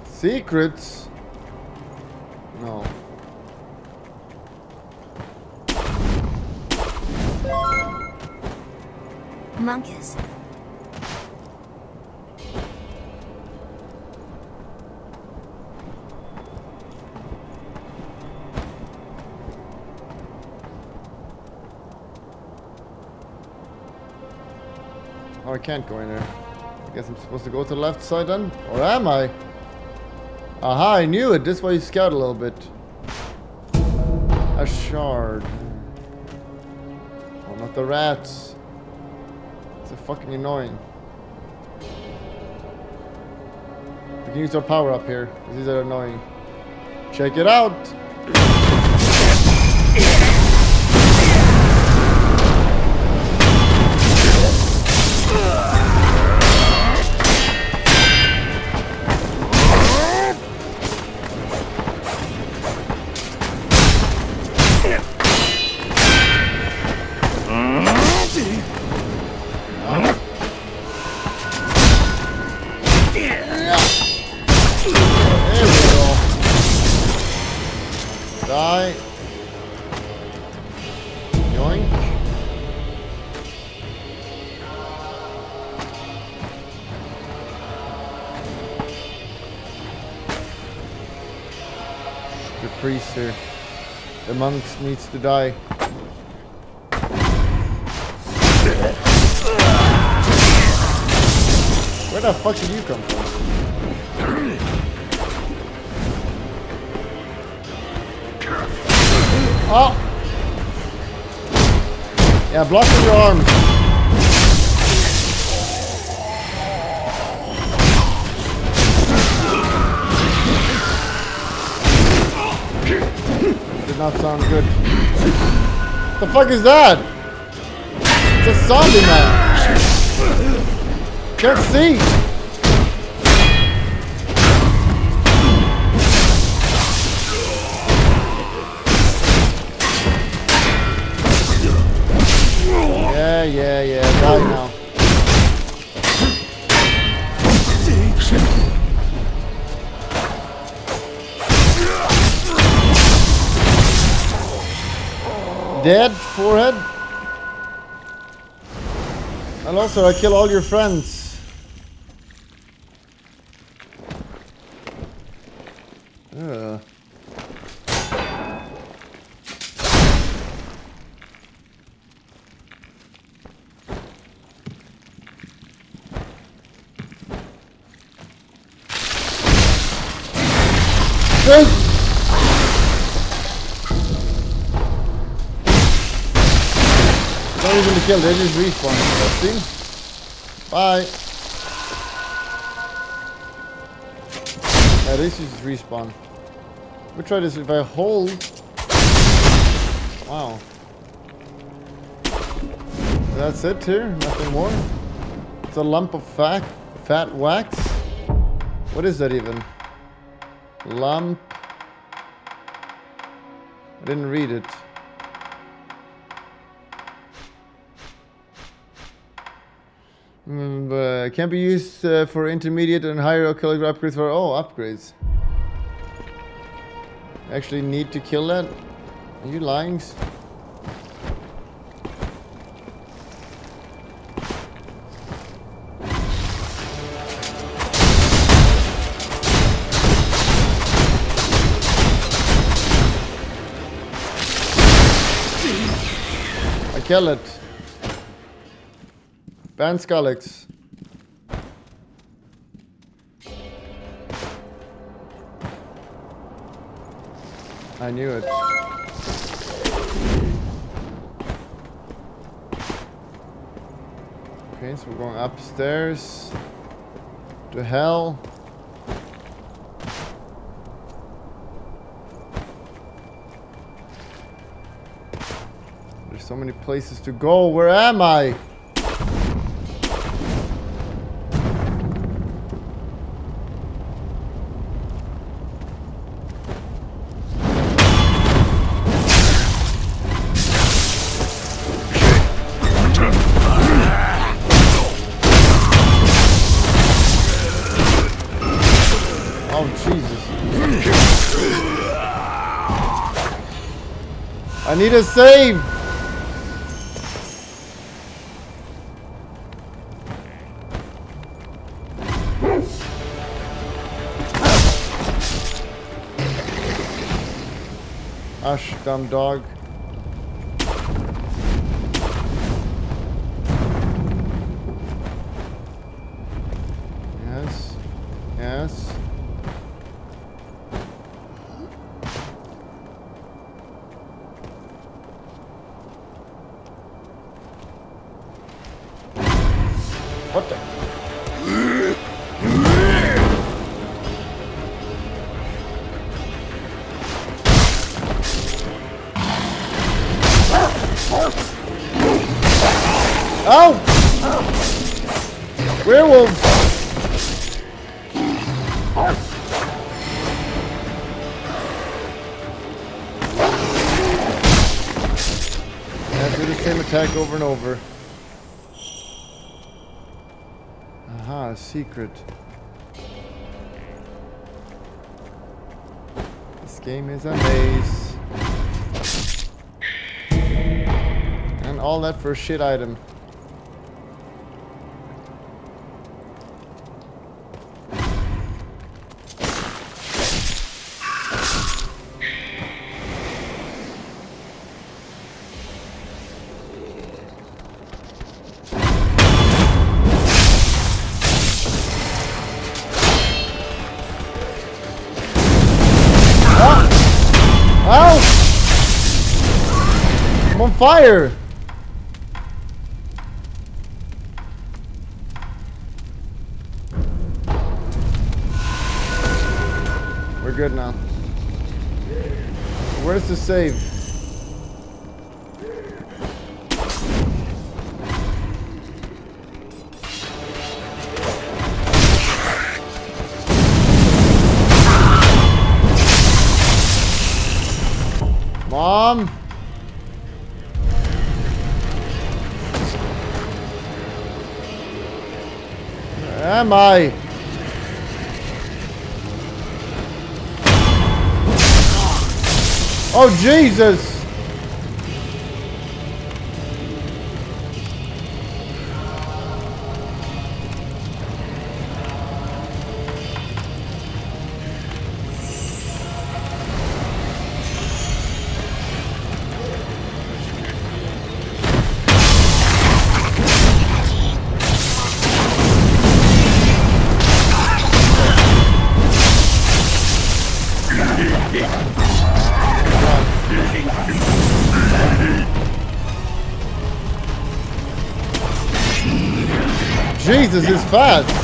Secrets? Monkeys. Oh, I can't go in there. I guess I'm supposed to go to the left side then? Or am I? Aha, I knew it. This way you scout a little bit. A shard. Oh, not the rats. Fucking annoying. We can use our power up here. These are annoying. Check it out. The monks needs to die. Where the fuck did you come from? Oh! Yeah, block with your arms. Not sound good. The fuck is that? It's a zombie man. Can't see. Dead, forehead. And also, I kill all your friends. Not even to kill, they just respawn. See? Bye. Yeah, this is just respawn. We'll try this if I hold. Wow. That's it here, nothing more. It's a lump of fat, fat wax. What is that even? Lump. I didn't read it. Mm, but can be used uh, for intermediate and higher occult upgrades for oh upgrades. Actually need to kill that? Are you lying? I kill it. Ban Scullix. I knew it. Okay, so we're going upstairs to hell. There's so many places to go. Where am I? I need a save! Ash, dumb dog. Secret. This game is a maze. And all that for a shit item. Fire! We're good now. Where's the save? Am I? Oh, Jesus! Fast.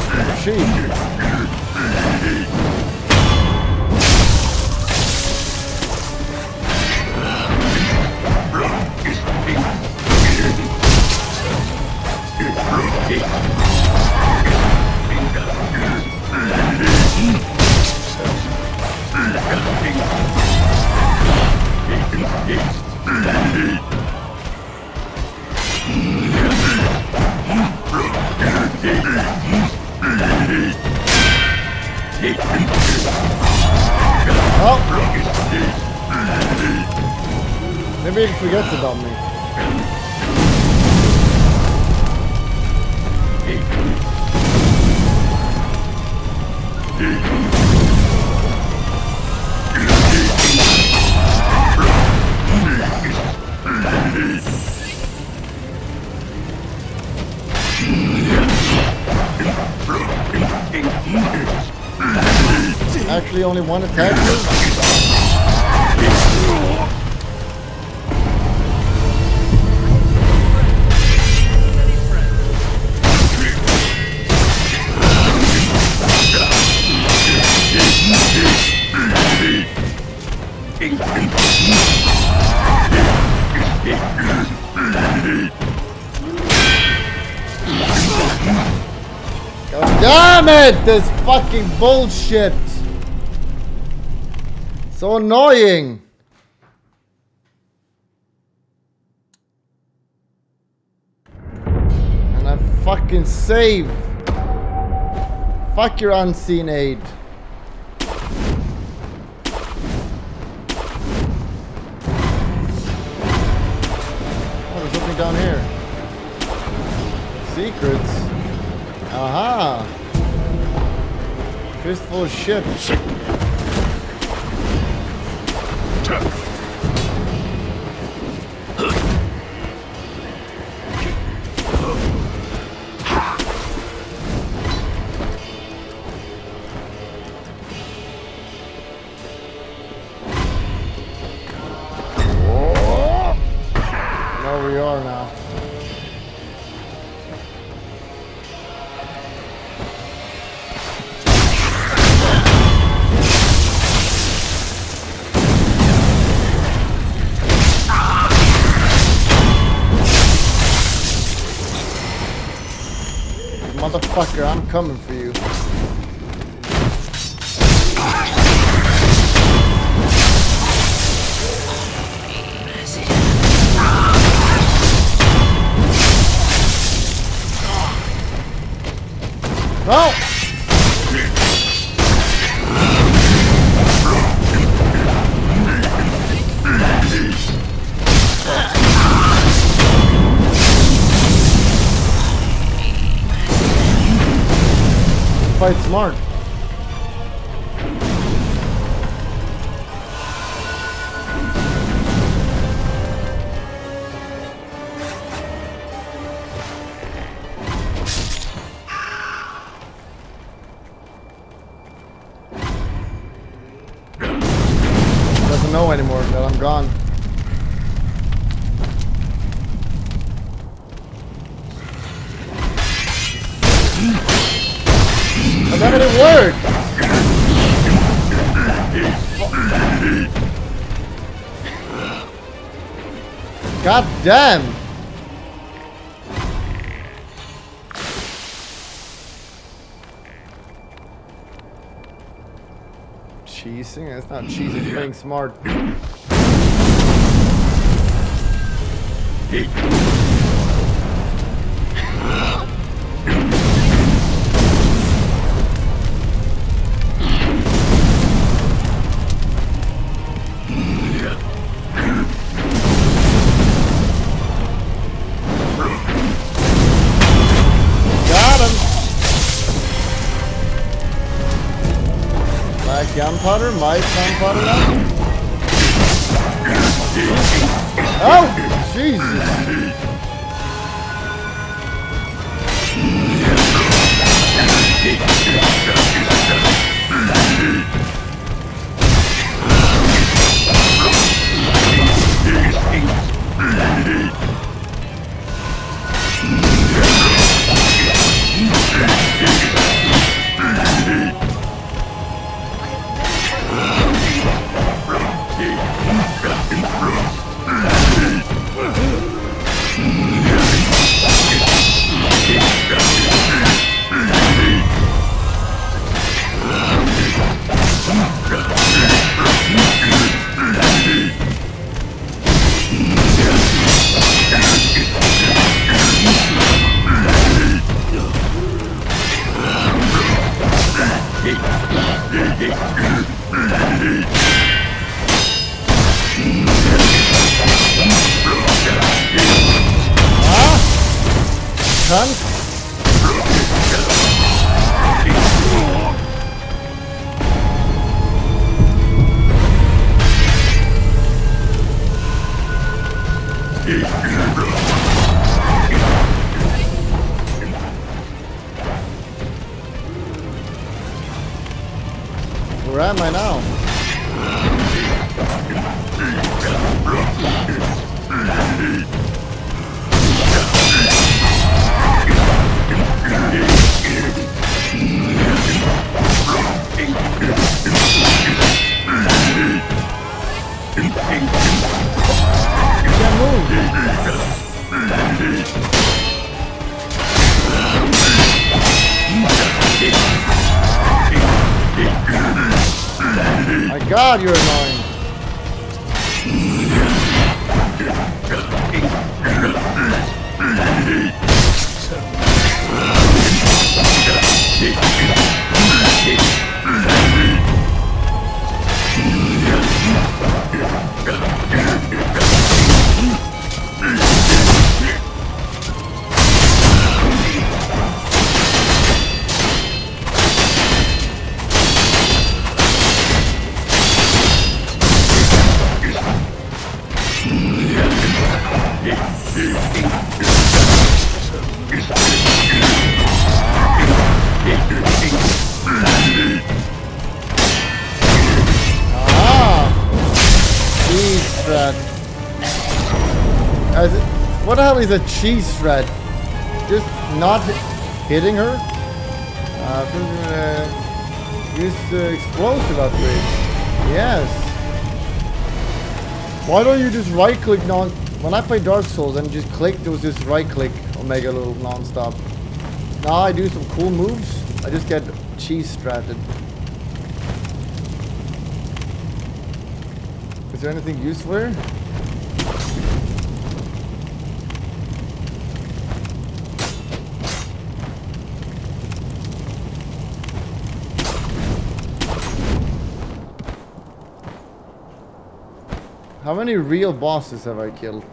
Forgets about me. Actually, only one attack. This fucking bullshit! So annoying! And I fucking save! Fuck your unseen aid. Oh, there's something down here. Secrets. Aha! Fistful of shit. Motherfucker, I'm coming for you. I'm gone. But that didn't work! God damn! Cheesing? That's not cheesing, playing smart. Gunpowder, my gunpowder? Oh! Jesus! Is a cheese thread? Just not hitting her? Uh, uh, use the explosive upgrade. Yes. Why don't you just right click non? When I play Dark Souls and just click, there was this right click Omega little non-stop. Now I do some cool moves. I just get cheese stratted. Is there anything useful here? How many real bosses have I killed?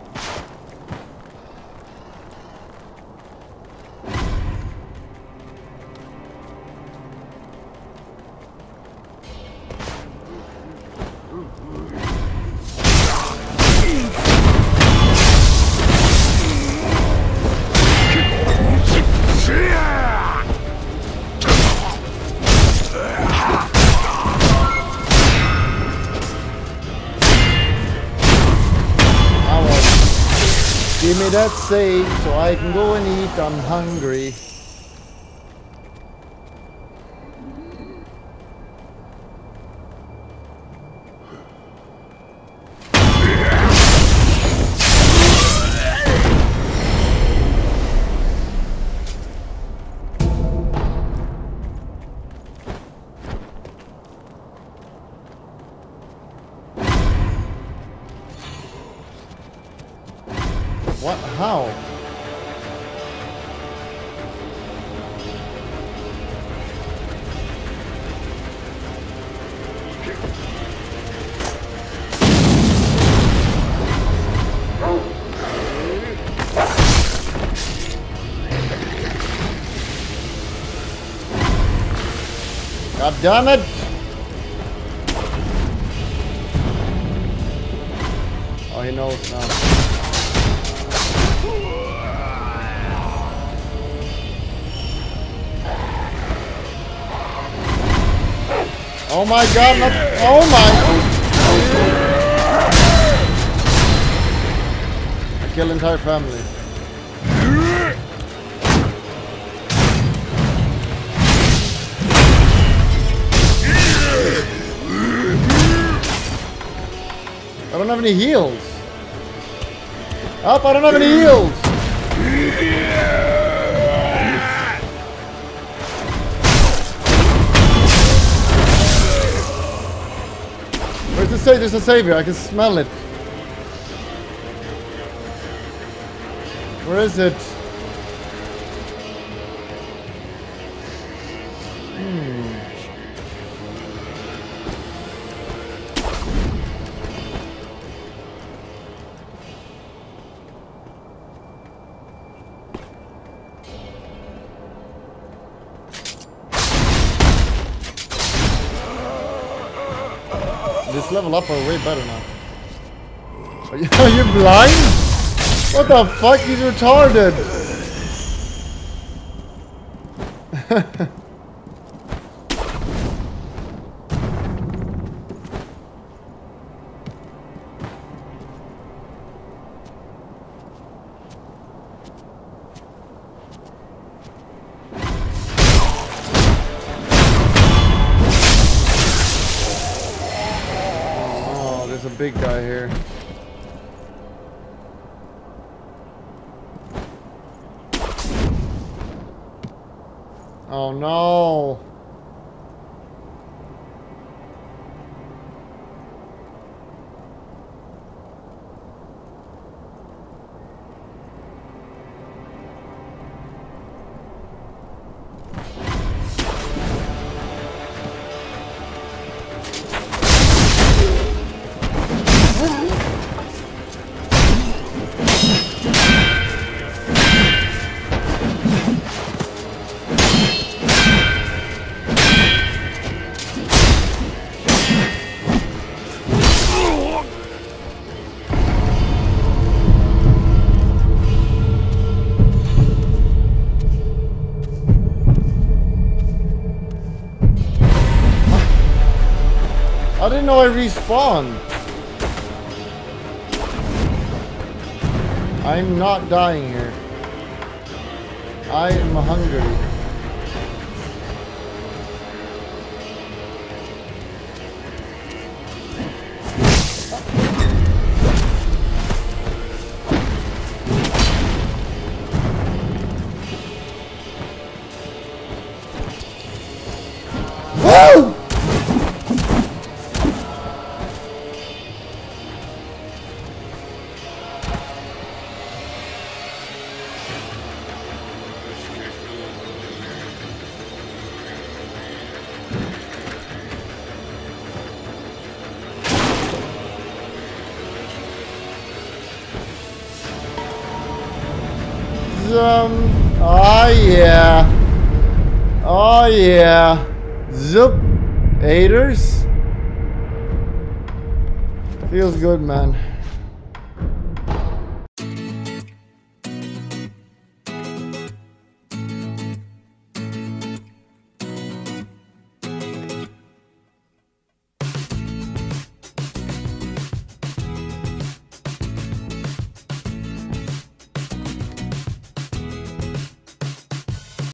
Save so I can go and eat. I'm hungry. Damn it! Oh, he knows now. Oh my god, not, oh my! I kill entire family. Any heals. Up, I don't have any heals. Where's the save? There's a savior. I can smell it. Where is it? Hmm. Level up are way better now. Are you, (laughs) are you blind? What the fuck? He's retarded. (laughs) know I respawned. I'm not dying here. I am hungry.